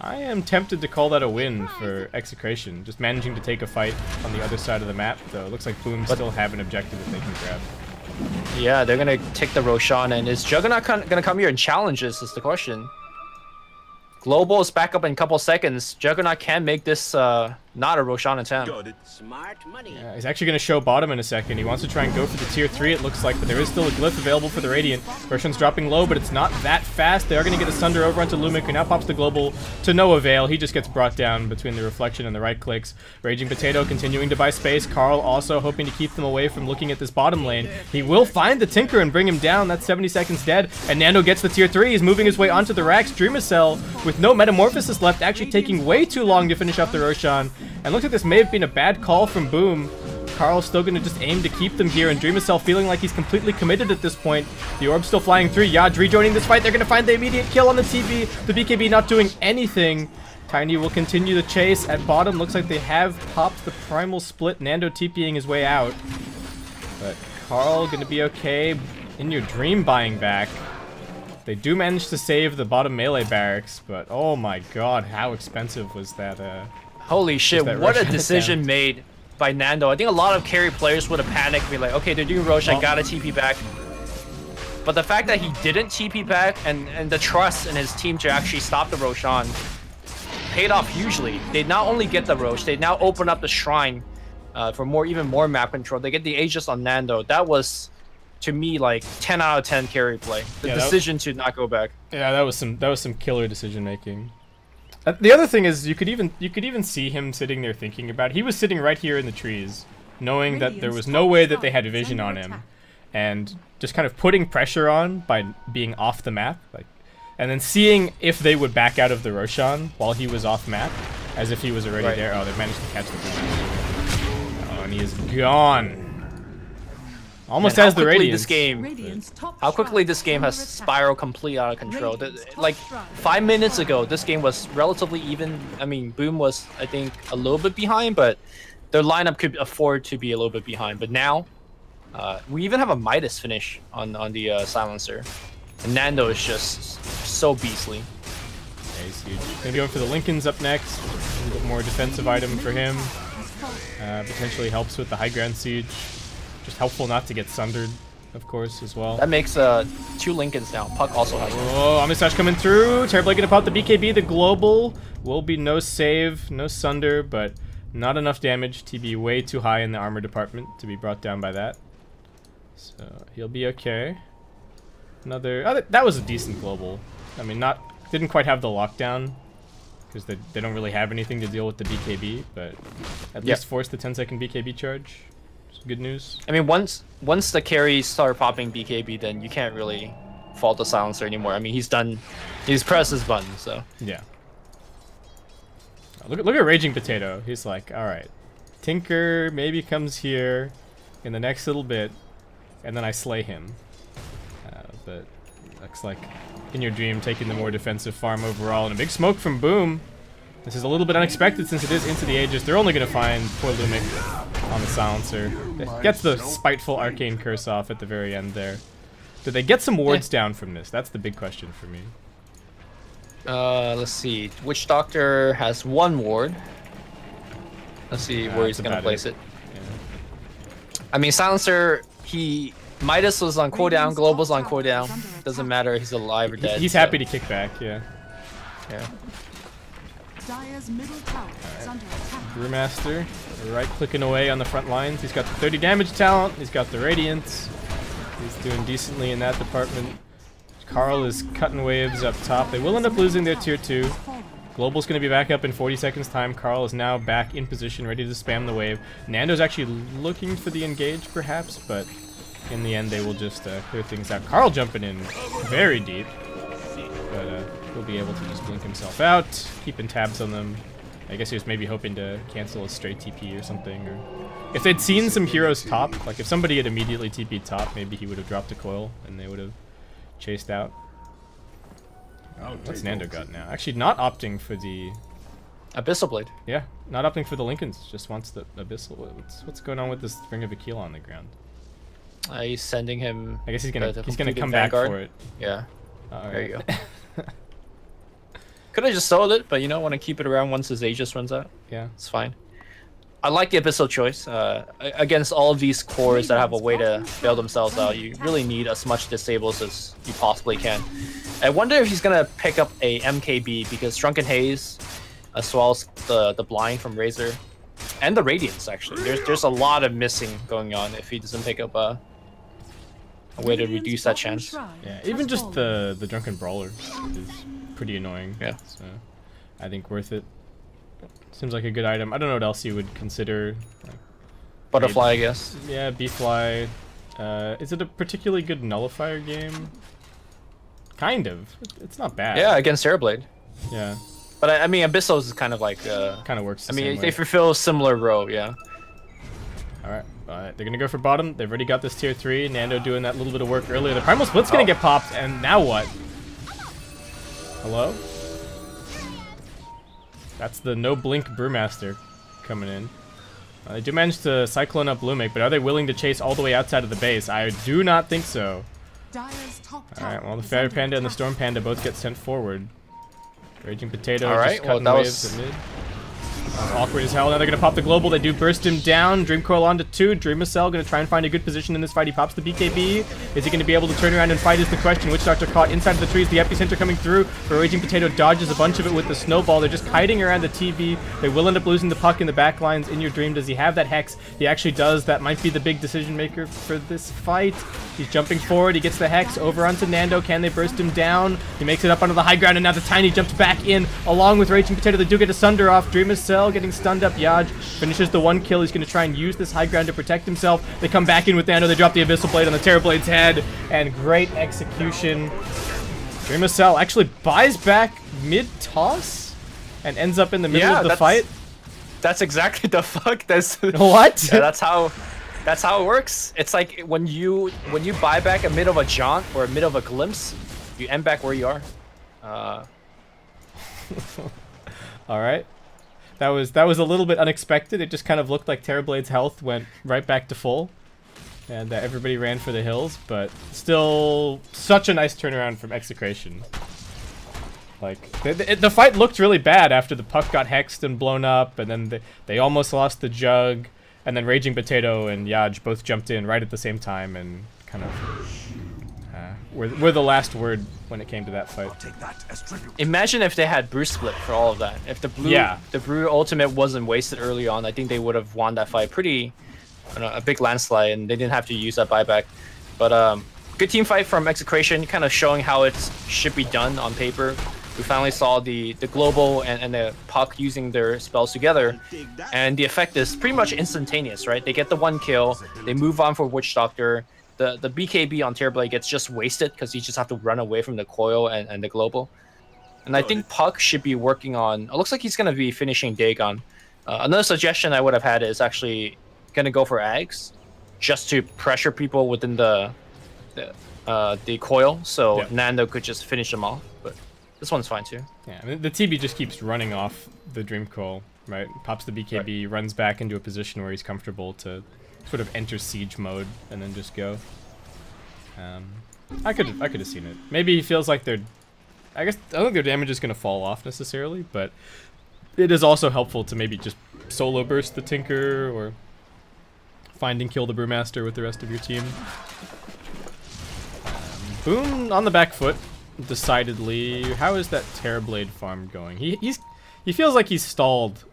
I am tempted to call that a win for Execration. Just managing to take a fight on the other side of the map, though. It looks like Boom still have an objective that they can grab. Yeah, they're gonna take the Roshan, and is Juggernaut gonna come here and challenge this is the question. Global is back up in a couple seconds. Juggernaut can make this uh, not a Roshan attempt. Smart money. Yeah, he's actually going to show bottom in a second. He wants to try and go for the tier 3, it looks like, but there is still a glyph available for the Radiant. Roshan's dropping low, but it's not that fast. They are going to get a Sunder over onto Lumic, who now pops the Global to no avail. He just gets brought down between the Reflection and the right clicks. Raging Potato continuing to buy space. Carl also hoping to keep them away from looking at this bottom lane. He will find the Tinker and bring him down. That's 70 seconds dead. And Nando gets the tier 3. He's moving his way onto the racks. Dreamocel with no Metamorphosis left, actually taking way too long to finish off the Roshan. And looks like this may have been a bad call from Boom. Carl's still going to just aim to keep them here, and Dreamocel feeling like he's completely committed at this point. The orb's still flying through. Yaj rejoining this fight. They're going to find the immediate kill on the TV. The BKB not doing anything. Tiny will continue the chase. At bottom, looks like they have popped the Primal Split. Nando TPing his way out. But Carl going to be okay. In your dream buying back. They do manage to save the bottom melee barracks, but oh my god, how expensive was that uh, Holy shit, what a decision made by Nando. I think a lot of carry players would have panicked and be like, okay, they're doing Rosh, I gotta TP back. But the fact that he didn't TP back and, and the trust in his team to actually stop the Roshan paid off hugely. They not only get the Rosh, they now open up the Shrine uh, for more, even more map control. They get the Aegis on Nando. That was, to me, like 10 out of 10 carry play. The yeah, decision to not go back. Yeah, that was some that was some killer decision making. Uh, the other thing is, you could even you could even see him sitting there thinking about. It. He was sitting right here in the trees, knowing that there was no way that they had vision on him, and just kind of putting pressure on by being off the map, like, and then seeing if they would back out of the Roshan while he was off map, as if he was already right. there. Oh, they managed to catch the. Oh, and he is gone. Almost has the radiance. This game, how quickly this game has spiraled completely out of control. like five minutes ago, this game was relatively even. I mean, Boom was I think a little bit behind, but their lineup could afford to be a little bit behind. But now, uh, we even have a Midas finish on on the uh, silencer. And Nando is just so beastly. Yeah, he's huge. Gonna go for the Linken's up next. A little bit more defensive item for him. Uh, potentially helps with the high ground siege. Just helpful not to get sundered, of course, as well. That makes uh two Linken's now. Puck also has one. Oh, Omnislash coming through. Terrorblade gonna pop the BKB. The global will be no save, no sunder, but not enough damage. TB way too high in the armor department to be brought down by that. So he'll be okay. Another. Oh, that- that was a decent global. I mean, not didn't quite have the lockdown because they, they don't really have anything to deal with the BKB, but at Yep. least force the 10 second BKB charge. It's good news. I mean, once once the carries start popping BKB, then you can't really fault the silencer anymore. I mean, he's done, he's pressed his button, so Yeah. Look, at- look at Raging Potato. He's like, all right, Tinker maybe comes here in the next little bit, and then I slay him. Uh, but looks like in your dream taking the more defensive farm overall, and a big smoke from Boom. This is a little bit unexpected since it is into the Aegis. They're only going to find poor Lumic on the silencer. Gets the spiteful arcane curse off at the very end there. Did they get some wards down from this? That's the big question for me. uh, let's see. Witch Doctor has one ward. Let's see Uh, where he's gonna place it. it. Yeah. I mean, silencer. He Midas was on cooldown. Radiant's Global's top on tower cooldown. is under attack. Doesn't matter. He's alive or dead. He's so, happy to kick back, yeah. Yeah. Dire's middle tower is under attack. Brewmaster, right clicking away on the front lines. He's got the 30 damage talent. He's got the Radiance. He's doing decently in that department. Carl is cutting waves up top. They will end up losing their tier 2. Fallen. Global's going to be back up in 40 seconds time. Carl is now back in position, ready to spam the wave. Nando's actually looking for the engage, perhaps, but in the end, they will just uh, clear things out. Carl jumping in very deep, but uh, he'll be able to just blink himself out, keeping tabs on them. I guess he was maybe hoping to cancel a straight TP or something. Or if they'd seen some heroes top, like if somebody had immediately TP'd top, maybe he would have dropped a coil and they would have chased out. Oh, What's Nando got now? Actually, not opting for the Abyssal Blade. yeah, not opting for the Linken's. Just wants the Abyssal. What's what's going on with this Ring of Aquila on the ground? Uh, he's sending him. I guess he's gonna the he's gonna come Vanguard. back for it. Yeah. All There you go. [laughs] Could have just sold it, but you know, want to keep it around once his Aegis runs out. yeah. It's fine. I like the Abyssal choice. Uh, against all of these cores that have a way to bail themselves out, you really need as much disables as you possibly can. I wonder if he's gonna pick up a MKB because Drunken Haze, as well as the the blind from Razor, and the Radiance actually. There's there's a lot of missing going on if he doesn't pick up a, a way to reduce that chance. Yeah. Even just the the drunken brawler is pretty annoying. Yeah. So I think worth it. Seems like a good item. I don't know what else you would consider. Like, Butterfly, I guess. yeah, B-Fly. Uh, is it a particularly good nullifier game? Kind of. It's not bad. Yeah, against Airblade. Yeah. But I, I mean, Abyssal is kind of like. Uh, Kind of works. The I mean, they fulfill a similar role, yeah. All right, uh, they're gonna go for bottom. They've already got this tier three. Nando doing that little bit of work earlier. The primal split's gonna Oh. get popped, and now what? Hello? That's the no blink brewmaster coming in. Uh, they do manage to cyclone up Lumic, but are they willing to chase all the way outside of the base? I do not think so. Dire's top All tower right, well the is Fire under Panda and the. Storm Panda both get sent forward. Raging Potato All just right, well, cutting that waves was- at mid. Awkward as hell. Now they're gonna pop the global. They do burst him down. Dream Coil onto two. Dreamocel gonna try and find a good position in this fight. He pops the BKB. Is he gonna be able to turn around and fight? Is the question. Witch Doctor caught inside of the trees. The epicenter coming through. But Raging Potato dodges a bunch of it with the snowball. They're just kiting around the TV. They will end up losing the puck in the back lines. In your dream, does he have that hex? He actually does. That might be the big decision maker for this fight. He's jumping forward. He gets the hex over onto Nando. Can they burst him down? He makes it up onto the high ground, and now the Tiny jumps back in along with Raging Potato. They do get a Sunder off. Getting stunned up. Yaj finishes the one kill. He's going to try and use this high ground to protect himself. They come back in with Nando. They drop the Abyssal Blade on the Terror Blade's head, and great execution. Dreamocel actually buys back mid-toss and ends up in the middle Yeah, of the that's- fight. That's exactly [laughs] the fuck. That's [laughs] What? [laughs] yeah, that's how that's how it works. It's like when you when you buy back a mid of a jaunt or a mid of a glimpse, you end back where you are. Uh, All right. That was that was a little bit unexpected. It just kind of looked like Terrorblade's health went right back to full, and uh, everybody ran for the hills. But still, such a nice turnaround from Execration. Like the, the, the fight looked really bad after the puck got hexed and blown up, and then they, they almost lost the jug, and then Raging Potato and Yaj both jumped in right at the same time and kind of were, were the last word when it came to that fight. Take that as tribute. Imagine if they had Brew Split for all of that. If the blue, Yeah. the Brew Ultimate wasn't wasted early on, I think they would have won that fight pretty, I don't know, a big landslide, and they didn't have to use that buyback. But um, good team fight from Execration, kind of showing how it should be done on paper. We finally saw the the global and, and the puck using their spells together, and the effect is pretty much instantaneous, right? They get the one kill, they move on for Witch Doctor. The the BKB on Terrorblade gets just wasted because you just have to run away from the coil and, and the global. And I think Puck should be working on. It looks like he's going to be finishing Dagon. Uh, another suggestion I would have had is actually going to go for Ags, just to pressure people within the the, uh, the coil, so Yeah. Nando could just finish them off. But this one's fine too. Yeah, I the TB just keeps running off the Dream Coil, right? Pops the BKB, runs back into a position where he's comfortable to sort of enter siege mode and then just go. Um, I could I could have seen it. Maybe he feels like they're. I guess I don't think their damage is going to fall off necessarily, but it is also helpful to maybe just solo burst the Tinker or find and kill the Brewmaster with the rest of your team. Um, Boom on the back foot, decidedly. How is that Terrorblade farm going? He he's he feels like he's stalled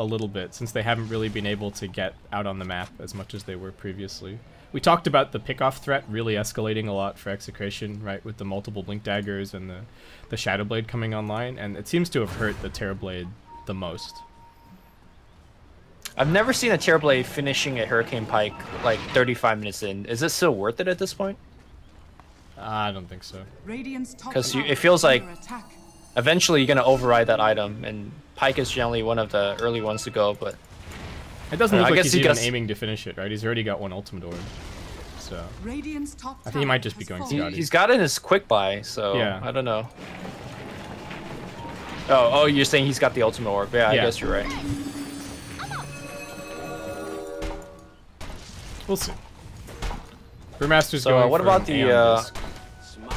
a little bit since they haven't really been able to get out on the map as much as they were previously. We talked about the pickoff threat really escalating a lot for Execration, right, with the multiple Blink Daggers and the, the Shadow Blade coming online, and it seems to have hurt the Terrorblade the most. I've never seen a Terrorblade finishing a Hurricane Pike like 35 minutes in. Is it still worth it at this point? I don't think so. Radiant's top 'Cause you- it feels like- Eventually, you're gonna override that item, and Pike is generally one of the early ones to go. But It doesn't Uh, look I like guess he's he even gets- aiming to finish it, right? He's already got one Ultimate Orb. So, Radiant's top I think he might just be going has he, Skadi. he's got it in his quick buy, so Yeah. I don't know. Oh, oh, you're saying he's got the ultimate orb? Yeah, Yeah. I guess you're right. we'll see. Brewmaster's So, uh, going what about the, Aeon uh,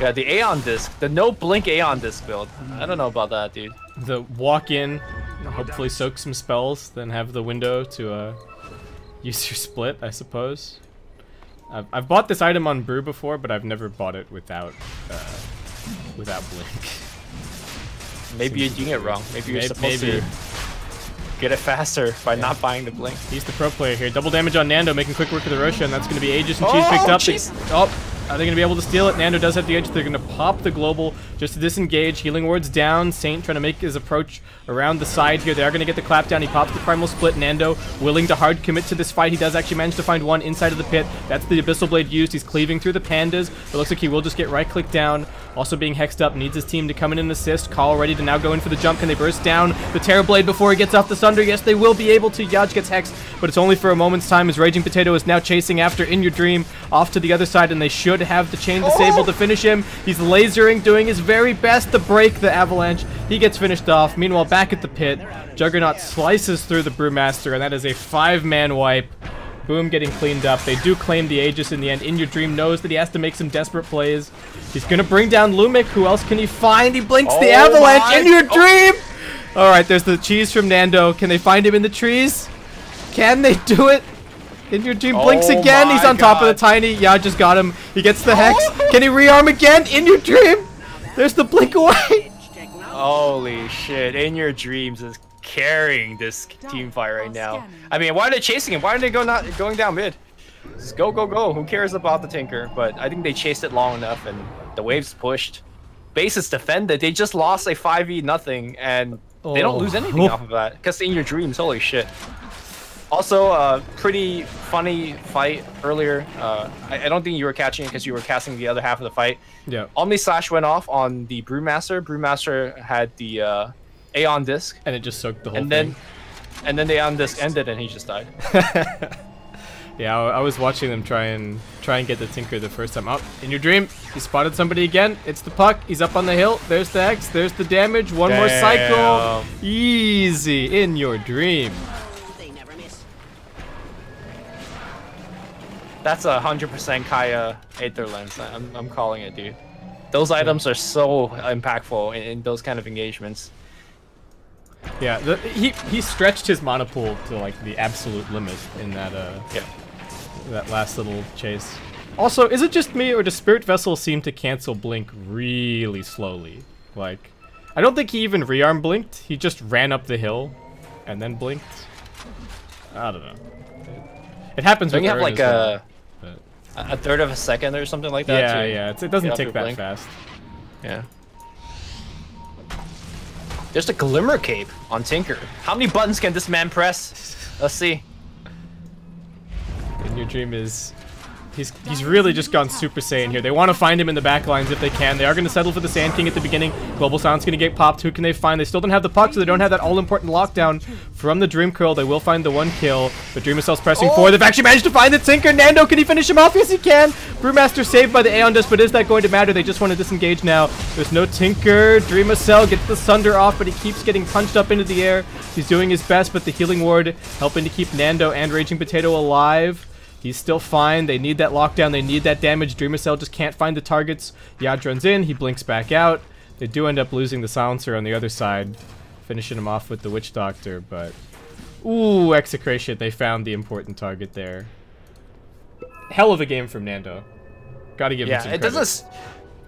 Yeah, the Aeon disc, the no blink Aeon disc build. I don't know about that, dude. The walk in, hopefully soak some spells, then have the window to uh, use your [laughs] split, I suppose. I've, I've bought this item on Brew before, but I've never bought it without uh, without Blink. [laughs] Maybe you're doing it wrong. Maybe you're May- supposed maybe. to get it faster by not buying the blink. He's the pro player here. Double damage on Nando, making quick work of the Roshan, and that's going to be Aegis and Oh, Cheese picked up. jeez. Oh, are they going to be able to steal it? Nando does have the edge. They're going to pop the global just to disengage. Healing wards down. Saint trying to make his approach around the side here. They are going to get the clap down. He pops the primal split. Nando willing to hard commit to this fight. He does actually manage to find one inside of the pit. That's the Abyssal Blade used. He's cleaving through the pandas. It looks like he will just get right click down. Also being hexed up. Needs his team to come in and assist. Call ready to now go in for the jump. Can they burst down the Terror Blade before he gets off the Sunder? Yes, they will be able to. Yaj gets hexed, but it's only for a moment's time as Raging Potato is now chasing after In Your Dream off to the other side, and they should have the chain disabled to finish him. He's lasering, doing his very best to break the avalanche. He gets finished off. Meanwhile, back at the pit, Juggernaut slices through the Brewmaster, and that is a five-man wipe. Boom getting cleaned up. They do claim the Aegis in the end. In Your Dream knows that he has to make some desperate plays. He's gonna bring down Lumic. Who else can he find? He blinks the Oh avalanche. my- In Your Dream! All right, there's the cheese from Nando. Can they find him in the trees? Can they do it? In Your Dream oh blinks Oh again. He's on top of the tiny. Yeah, I just got him. He gets the hex. Oh. Can he rearm again? In Your Dream? There's the blink away. Holy shit! In your dreams is carrying this team fight right now. I mean, why are they chasing him? Why are they go not going down mid? Just go, go, go. Who cares about the Tinker? But I think they chased it long enough, and the waves pushed. Base is defended. They just lost a 5v nothing, and they don't lose Oh. anything off of that. Because in your dreams, holy shit. Also, uh, pretty funny fight earlier. Uh, I, I don't think you were catching it because you were casting the other half of the fight. Yeah. Omni Slash went off on the Brewmaster. Brewmaster had the uh, Aeon disc, And it just soaked the whole and thing. then and then the Aeon disc ended, and he just died. [laughs] Yeah, I, I was watching them try and try and get the Tinker the first time. Up in your dream, he spotted somebody again. It's the puck. He's up on the hill. There's the X. There's the damage. One more cycle. Easy in your dream. That's a hundred percent Kaya Aether Lens. I'm, I'm calling it, dude. Those items are so impactful in, in those kind of engagements. Yeah, the, he he stretched his mana pool to like the absolute limit in that uh Yeah. that last little chase. Also, is it just me or does Spirit Vessel seem to cancel blink really slowly? Like, I don't think he even rearm blinked. He just ran up the hill and then blinked. I don't know. It, it happens Don't you have like a a third of a second or something like that? yeah, yeah. It's, it doesn't take that blink? fast. Yeah. There's a Glimmer Cape on Tinker. How many buttons can this man press? Let's see. And your dream is he's he's really just gone Super Saiyan here. They want to find him in the back lines if they can. They are going to settle for the Sand King at the beginning. Global Sound's going to get popped. Who can they find? They still don't have the puck, so they don't have that all-important lockdown from the Dream Coil. They will find the one kill, but Dreamocel's pressing Oh. forward. They've actually managed to find the Tinker. Nando, can he finish him off? Yes, he can. Brewmaster saved by the Aeon Disc, but is that going to matter? They just want to disengage now. There's no Tinker. Dreamocel gets the Sunder off, but he keeps getting punched up into the air. He's doing his best, but the Healing Ward helping to keep Nando and Raging Potato alive. He's still fine. They need that lockdown. They need that damage. Dreamocel just can't find the targets. Yaj runs in. He blinks back out. They do end up losing the silencer on the other side, finishing him off with the Witch Doctor, but... Ooh, Execration. They found the important target there. Hell of a game from Nando. Gotta give him Yeah, some it credit. doesn't.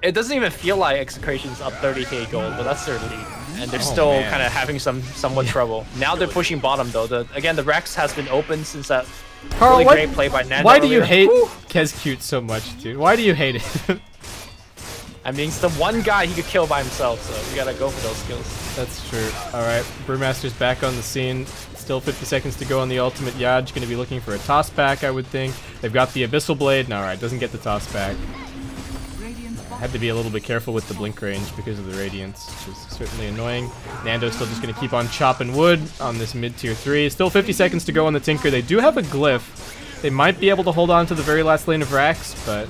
S- It doesn't even feel like Execration's up 30k gold, but that's their lead, and they're Oh, still kind of having some somewhat trouble. Now they're pushing bottom though. The again, the Rex has been open since that Carl, really what- great play by Nando. Why do you earlier. hate Woo! Khezcute so much, dude? Why do you hate it? [laughs] I mean, it's the one guy he could kill by himself, so you gotta go for those skills. That's true. Alright, Brewmaster's back on the scene. Still 50 seconds to go on the ultimate. Yaj going to be looking for a toss back, I would think. They've got the Abyssal Blade. No, alright, doesn't get the toss back. Bottom Had to be a little bit careful with the blink range because of the Radiance, which is certainly annoying. Nando's still just going to keep on chopping wood on this mid-tier 3. Still 50 seconds to go on the Tinker. They do have a Glyph. They might be able to hold on to the very last lane of Rax, but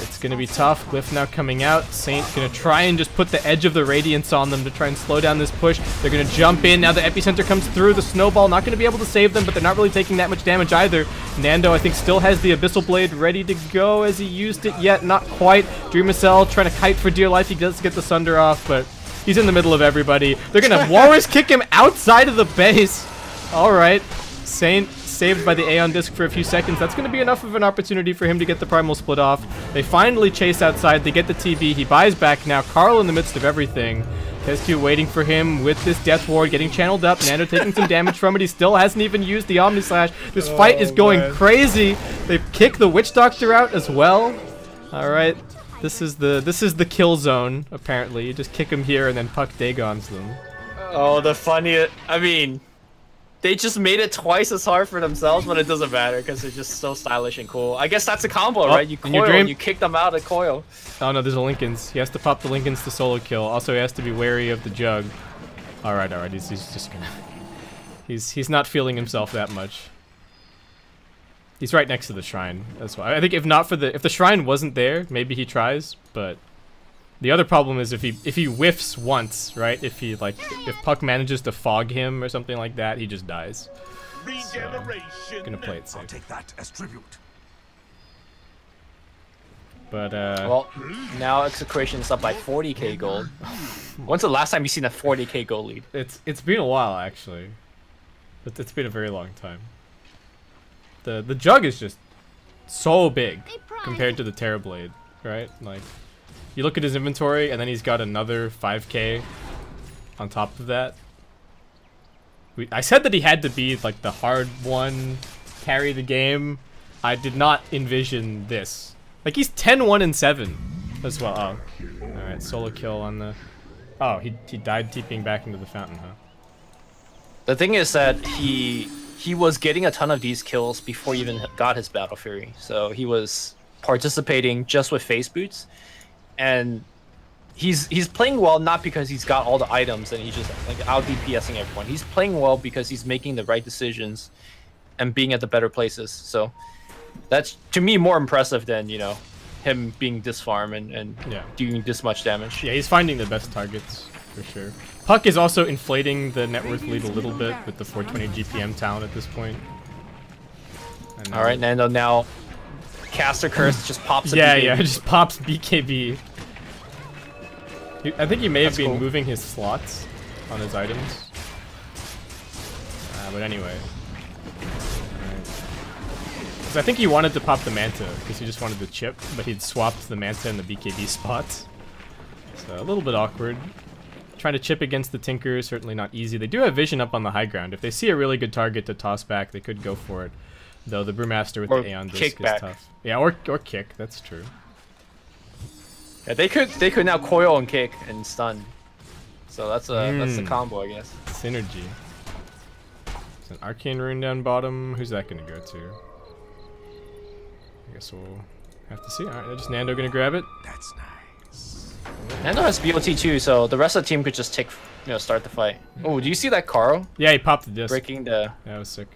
it's going to be tough. Glyph now coming out. Saint going to try and just put the edge of the Radiance on them to try and slow down this push. They're going to jump in. Now the Epicenter comes through. The Snowball not going to be able to save them, but they're not really taking that much damage either. Nando, I think, still has the Abyssal Blade ready to go. as he used it yet? Not quite. Dreamocel trying to kite for dear life. He does get the Sunder off, but he's in the middle of everybody. They're going [laughs] to Walrus kick him outside of the base. All right. Saint saved by the Aeon Disc for a few seconds. That's going to be enough of an opportunity for him to get the Primal Split off. They finally chase outside. They get the TV. He buys back now. Carl in the midst of everything. Khezcute waiting for him with this Death Ward, getting channeled up. Nando [laughs] taking some damage from it. He still hasn't even used the Omni Slash. This fight is oh, going man. crazy. They kick the Witch Doctor out as well. All right. This is the this is the kill zone. Apparently, you just kick him here and then Puck Dagons them. Oh, the funniest. I mean, they just made it twice as hard for themselves, but it doesn't matter because they're just so stylish and cool. I guess that's a combo, oh, right? You coil, you kick them out of coil. Oh no, there's a Linken's. He has to pop the Linken's to solo kill. Also, he has to be wary of the jug. All right, all right. He's, he's just gonna. [laughs] He's he's not feeling himself that much. He's right next to the shrine. That's why. I think if not for the if the shrine wasn't there, maybe he tries. But the other problem is if he if he whiffs once, right? If he like if Puck manages to fog him or something like that, he just dies. Regeneration. Gonna play it I'll safe. take that as tribute. But uh, Well, now Execration is up by 40k gold. [laughs] When's the last time you seen a 40k gold lead? It's it's been a while actually. But it's been a very long time. The the jug is just so big compared to the Terrorblade, right? Like you look at his inventory and then he's got another 5k on top of that. We, I said that he had to be like the hard one, carry the game. I did not envision this. Like he's 10 1 and 7 as well. Oh. All right, solo kill on the Oh, he he died TPing back into the fountain, huh? The thing is that he he was getting a ton of these kills before he even got his Battle Fury. So he was participating just with phase boots, and he's he's playing well not because he's got all the items and he's just like out DPSing everyone. He's playing well because he's making the right decisions and being at the better places. So that's to me more impressive than you know him being this farm and, and Yeah. doing this much damage. Yeah, he's finding the best targets for sure. Puck is also inflating the net worth lead a little bit with the 420 GPM talent at this point. All right, Nando now. Caster Curse just pops. a Yeah, BKB. yeah, it [laughs] just pops BKB. I think he may have been cool. moving his slots on his items. Uh, but anyway. Because I think he wanted to pop the Manta, because he just wanted the chip, but he'd swapped the Manta and the BKB spot. So a little bit awkward. Trying to chip against the Tinker is certainly not easy. They do have vision up on the high ground. If they see a really good target to toss back, they could go for it. Though the Brewmaster with Or the Aeon Disc kick is tough. Yeah, or, or kick, that's true. Yeah, they could they could now coil and kick and stun. So that's a that's the Mm. combo, I guess. Synergy. There's an Arcane Rune down bottom. Who's that going to go to? I guess we'll have to see. Alright, just Nando going to grab it. That's nice. Nando has BOT too, so the rest of the team could just take you know start the fight. Oh, do you see that Carl Yeah, he popped the disc. breaking the Yeah, That was sick.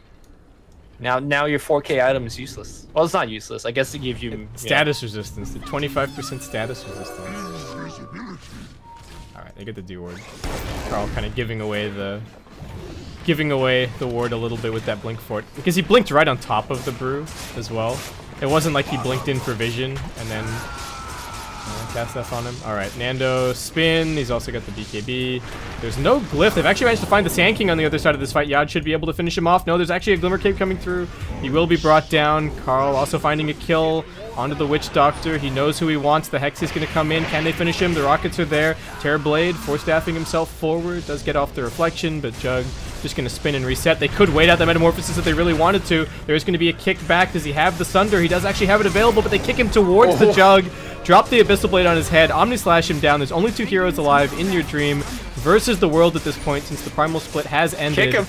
Now now your 4K item is useless. Well, it's not useless. I guess it gives you you know- Status resistance. The 25% status resistance. Alright, they get the D ward. Carl kind of giving away the giving away the ward a little bit with that blink fort. Because he blinked right on top of the brew as well. It wasn't like he blinked in for vision and then Uh, cast F on him. Alright, Nando spin. He's also got the BKB. There's no glyph. They've actually managed to find the Sand King on the other side of this fight. Yaj should be able to finish him off. No, there's actually a Glimmer Cape coming through. He will be brought down. Carl also finding a kill onto the Witch Doctor. He knows who he wants. The Hex is going to come in. Can they finish him? The Rockets are there. Terrorblade force staffing himself forward. Does get off the reflection, but Jug just going to spin and reset. They could wait out the Metamorphosis if they really wanted to. There is going to be a kick back. Does he have the Sunder? He does actually have it available, but they kick him towards the Oh. Jug. Drop the Abyssal Blade on his head. Omni Slash him down. There's only two heroes alive in your dream versus the world at this point since the Primal Split has ended. Kick him.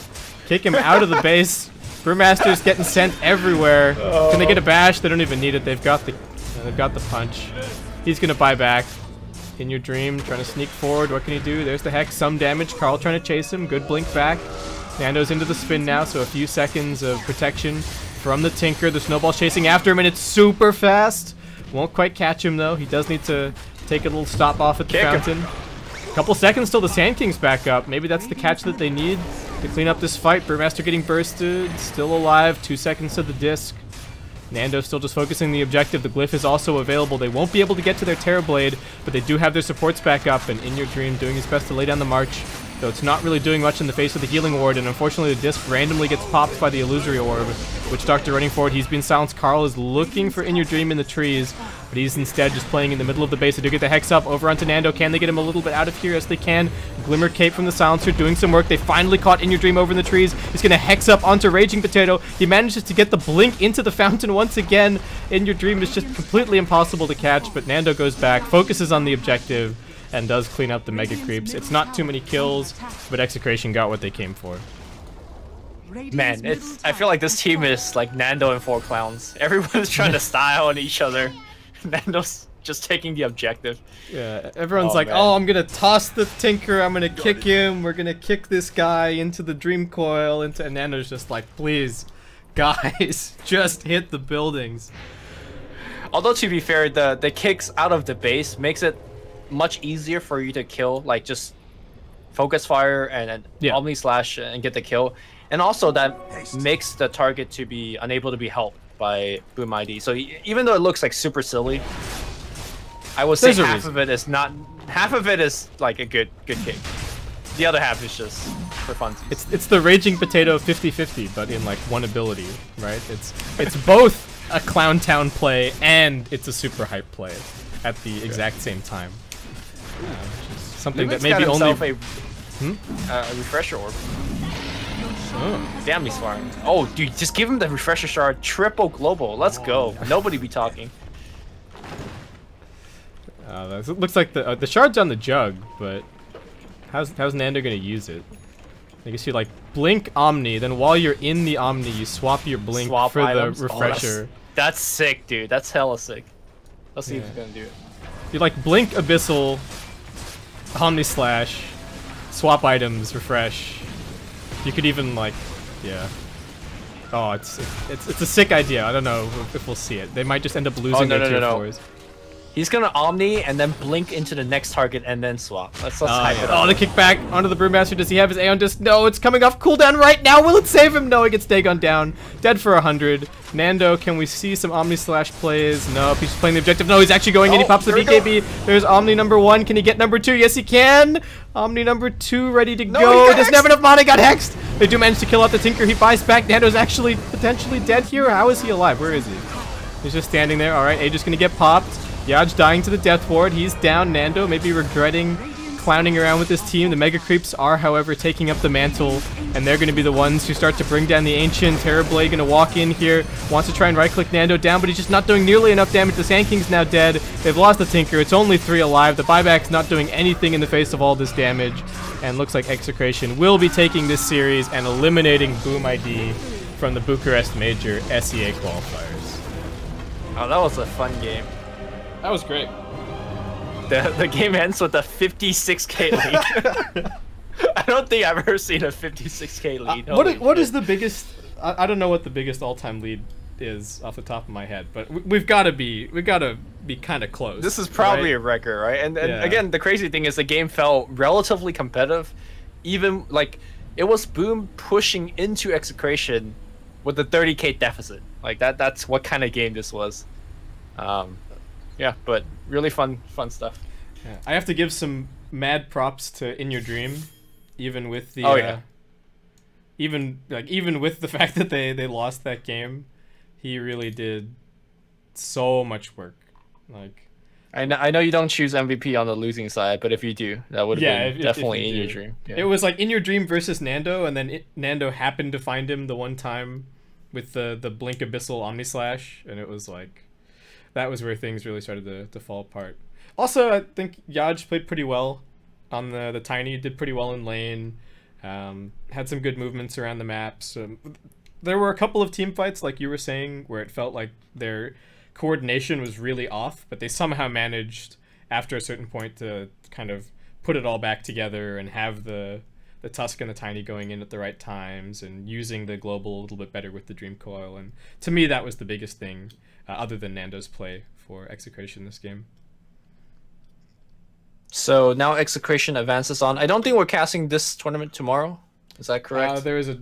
Kick him out of the base. [laughs] Brewmaster's getting sent everywhere. Can they get a bash? They don't even need it. They've got the uh, they've got the punch. He's gonna buy back. In your dream, trying to sneak forward. What can he do? There's the hex. Some damage. Carl trying to chase him. Good blink back. Nando's into the spin now, so a few seconds of protection from the Tinker. The snowball's chasing after him, and it's super fast. Won't quite catch him though. He does need to take a little stop off at the Kick him. fountain. Couple seconds till the Sand King's back up. Maybe that's the catch that they need to clean up this fight. Brewmaster getting bursted, still alive. Two seconds to the disc. Nando still just focusing the objective. The glyph is also available. They won't be able to get to their Terrorblade, but they do have their supports back up. And In Your Dream doing his best to lay down the march, though it's not really doing much in the face of the healing ward. And unfortunately, the disc randomly gets popped by the illusory orb, Witch Doctor running forward. He's been silenced. Carl is looking for In Your Dream in the trees, but he's instead just playing in the middle of the base. They do get the hex up over onto Nando. Can they get him a little bit out of here? Yes, they can. Glimmer Cape from the silencer doing some work. They finally caught In Your Dream over in the trees. He's gonna hex up onto Raging Potato. He manages to get the blink into the fountain once again. In Your Dream is just completely impossible to catch, but Nando goes back, focuses on the objective, and does clean up the Mega Creeps. It's not too many kills, but Execration got what they came for. Man, it's I feel like this team is like Nando and four clowns. [laughs] Everyone's trying to [laughs] style on each other. [laughs] Nando's just taking the objective. Yeah, everyone's Oh, like, man. oh, I'm gonna toss the Tinker, I'm gonna kick him, we're gonna kick this guy into the Dream Coil, into and Nando's just like, please, guys, just hit the buildings. Although to be fair, the the kicks out of the base makes it much easier for you to kill, like just focus fire and then Yeah. omni slash and get the kill. And also that makes the target to be unable to be helped by Boom ID. So even though it looks like super silly, I would say half reason. of it is not half of it is like a good good kick. The other half is just for fun. It's it's the Raging Potato 50-50, but in like one ability, right? It's it's both a Clown Town play and it's a super hype play at the exact same time. Something that maybe only a, uh, a refresher orb. Oh. Damn, he's farming. Oh, dude, just give him the refresher shard. Triple global. Let's go. Nobody be talking. Uh, it looks like the uh, the shard's on the jug, but how's how's Nando gonna use it? I guess you like blink Omni, then while you're in the Omni, you swap your blink Swap for items. the Oh, that's- refresher. that's, sick, dude. That's hella sick. Let's see if Yeah. he's gonna do it. You like blink Abyssal, Omni Slash, swap items, refresh. You could even like, yeah. Oh, it's it's it's a sick idea. I don't know if, we'll see it. They might just end up losing Oh, no, their no, tier no, no. fours. He's gonna Omni and then blink into the next target and then swap. Let's let's oh, hype it Oh, up. the kickback onto the Brewmaster. Does he have his Aeon Disc? No, it's coming off cooldown right now. Will it save him? No, he gets Dagon down. Dead for 100. Nando, can we see some Omni Slash plays? Nope, he's playing the objective. No, he's actually going in. He Oh, pops the there go. BKB. There's Omni number one. Can he get number two? Yes, he can. Omni number two ready to he go. got Doesn't have enough mana. Got hexed. They do manage to kill out the Tinker. He buys back. Nando's actually potentially dead here. How is he alive? Where is he? He's just standing there. All right, Aegis going to get popped. Yaj dying to the Death Ward. He's down. Nando maybe regretting clowning around with this team. The Mega Creeps are, however, taking up the mantle, and they're going to be the ones who start to bring down the Ancient. Terrorblade going to walk in here, wants to try and right-click Nando down, but he's just not doing nearly enough damage. The Sand King's now dead. They've lost the Tinker. It's only three alive. The buyback's not doing anything in the face of all this damage, and looks like Execration will be taking this series and eliminating Boom ID from the Bucharest Major SEA qualifiers. Oh, that was a fun game. That was great. The the game ends with a 56k lead. [laughs] I don't think I've ever seen a 56k lead. Uh, what Holy is, what shit. is the biggest? I, I don't know what the biggest all-time lead is off the top of my head, but we, we've got to be we've got to be kind of close. This is probably right? a record, right? And, and Yeah. again, the crazy thing is the game felt relatively competitive, even like it was Boom pushing into execration with a 30k deficit. Like that. That's what kind of game this was. Um, yeah, but really fun, fun stuff. Yeah. I have to give some mad props to In Your Dream, even with the Oh, uh, yeah. even like even with the [laughs] fact that they they lost that game, he really did so much work. Like I know, I know you don't choose MVP on the losing side, but if you do, that would have Yeah, been if- definitely you in your dream. Yeah. It was like in your dream versus Nando, and then it, Nando happened to find him the one time with the the blink abyssal omni slash, and it was like that was where things really started to, to fall apart. Also, I think Yaj played pretty well on the the tiny, did pretty well in lane, um, had some good movements around the maps. Um, there were a couple of team fights, like you were saying, where it felt like their coordination was really off, but they somehow managed after a certain point to kind of put it all back together and have the the Tusk and the Tiny going in at the right times and using the global a little bit better with the Dream Coil. And to me, that was the biggest thing, uh, other than Nando's play for Execration this game. So now execration advances on. I don't think we're casting this tournament tomorrow. Is that correct? Uh, there is a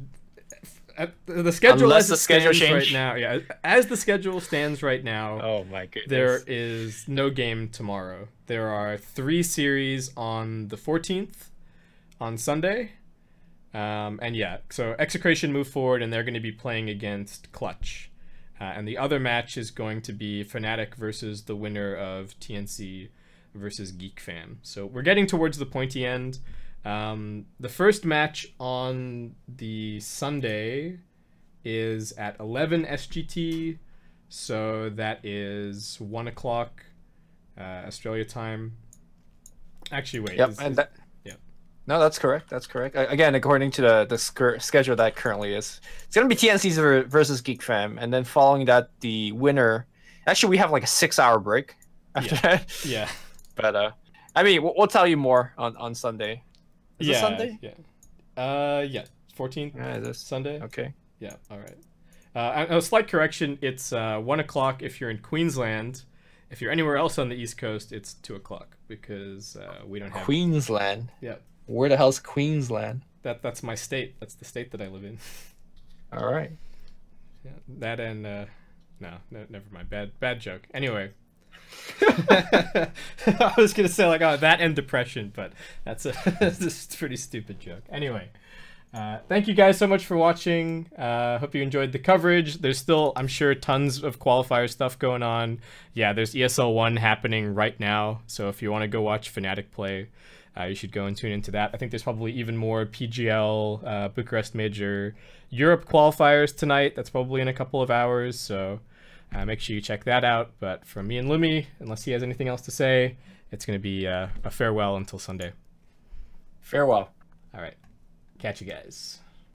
uh, the schedule Unless as the schedule stands right now. Yeah, as the schedule stands right now. oh my goodness. There is no game tomorrow. There are three series on the 14th, on Sunday. Um, and yeah, so Execration move forward, and they're going to be playing against Clutch. Uh, and the other match is going to be Fnatic versus the winner of TNC versus Geek Fam. So we're getting towards the pointy end. Um, the first match on the Sunday is at 11 SGT. So that is one o'clock uh, Australia time. Actually, wait. Yep, is- and that. Yeah. No, that's correct. That's correct. Again, according to the the sc- schedule that currently is, it's gonna be TNC's versus Geek Fam, and then following that, the winner. Actually, we have like a six-hour break after that. yeah. [laughs] But uh, I mean, we'll, we'll tell you more on on Sunday. Is yeah. it Sunday? Yeah. Uh, yeah. 14th Yeah, it is. Sunday. Okay. Yeah. All right. Uh, a a slight correction. It's uh, one o'clock if you're in Queensland. If you're anywhere else on the East Coast, it's two o'clock because uh, we don't have. Queensland. Yeah. Where the hell's Queensland? That that's my state. That's the state that I live in. [laughs] All right. Yeah, that and uh, no, no, never mind. Bad, bad joke. Anyway, [laughs] I was gonna say like, oh, that and depression, but that's a [laughs] this pretty stupid joke. Anyway, uh, thank you guys so much for watching. Uh, hope you enjoyed the coverage. There's still, I'm sure, tons of qualifier stuff going on. Yeah, there's ESL one happening right now, so if you want to go watch Fnatic play. Uh, you should go and tune into that. I think there's probably even more PGL, uh, Bucharest Major, Europe qualifiers tonight. That's probably in a couple of hours, so uh, make sure you check that out. But from me and Lumi, unless he has anything else to say, it's going to be uh, a farewell until Sunday. Farewell. All right. Catch you guys.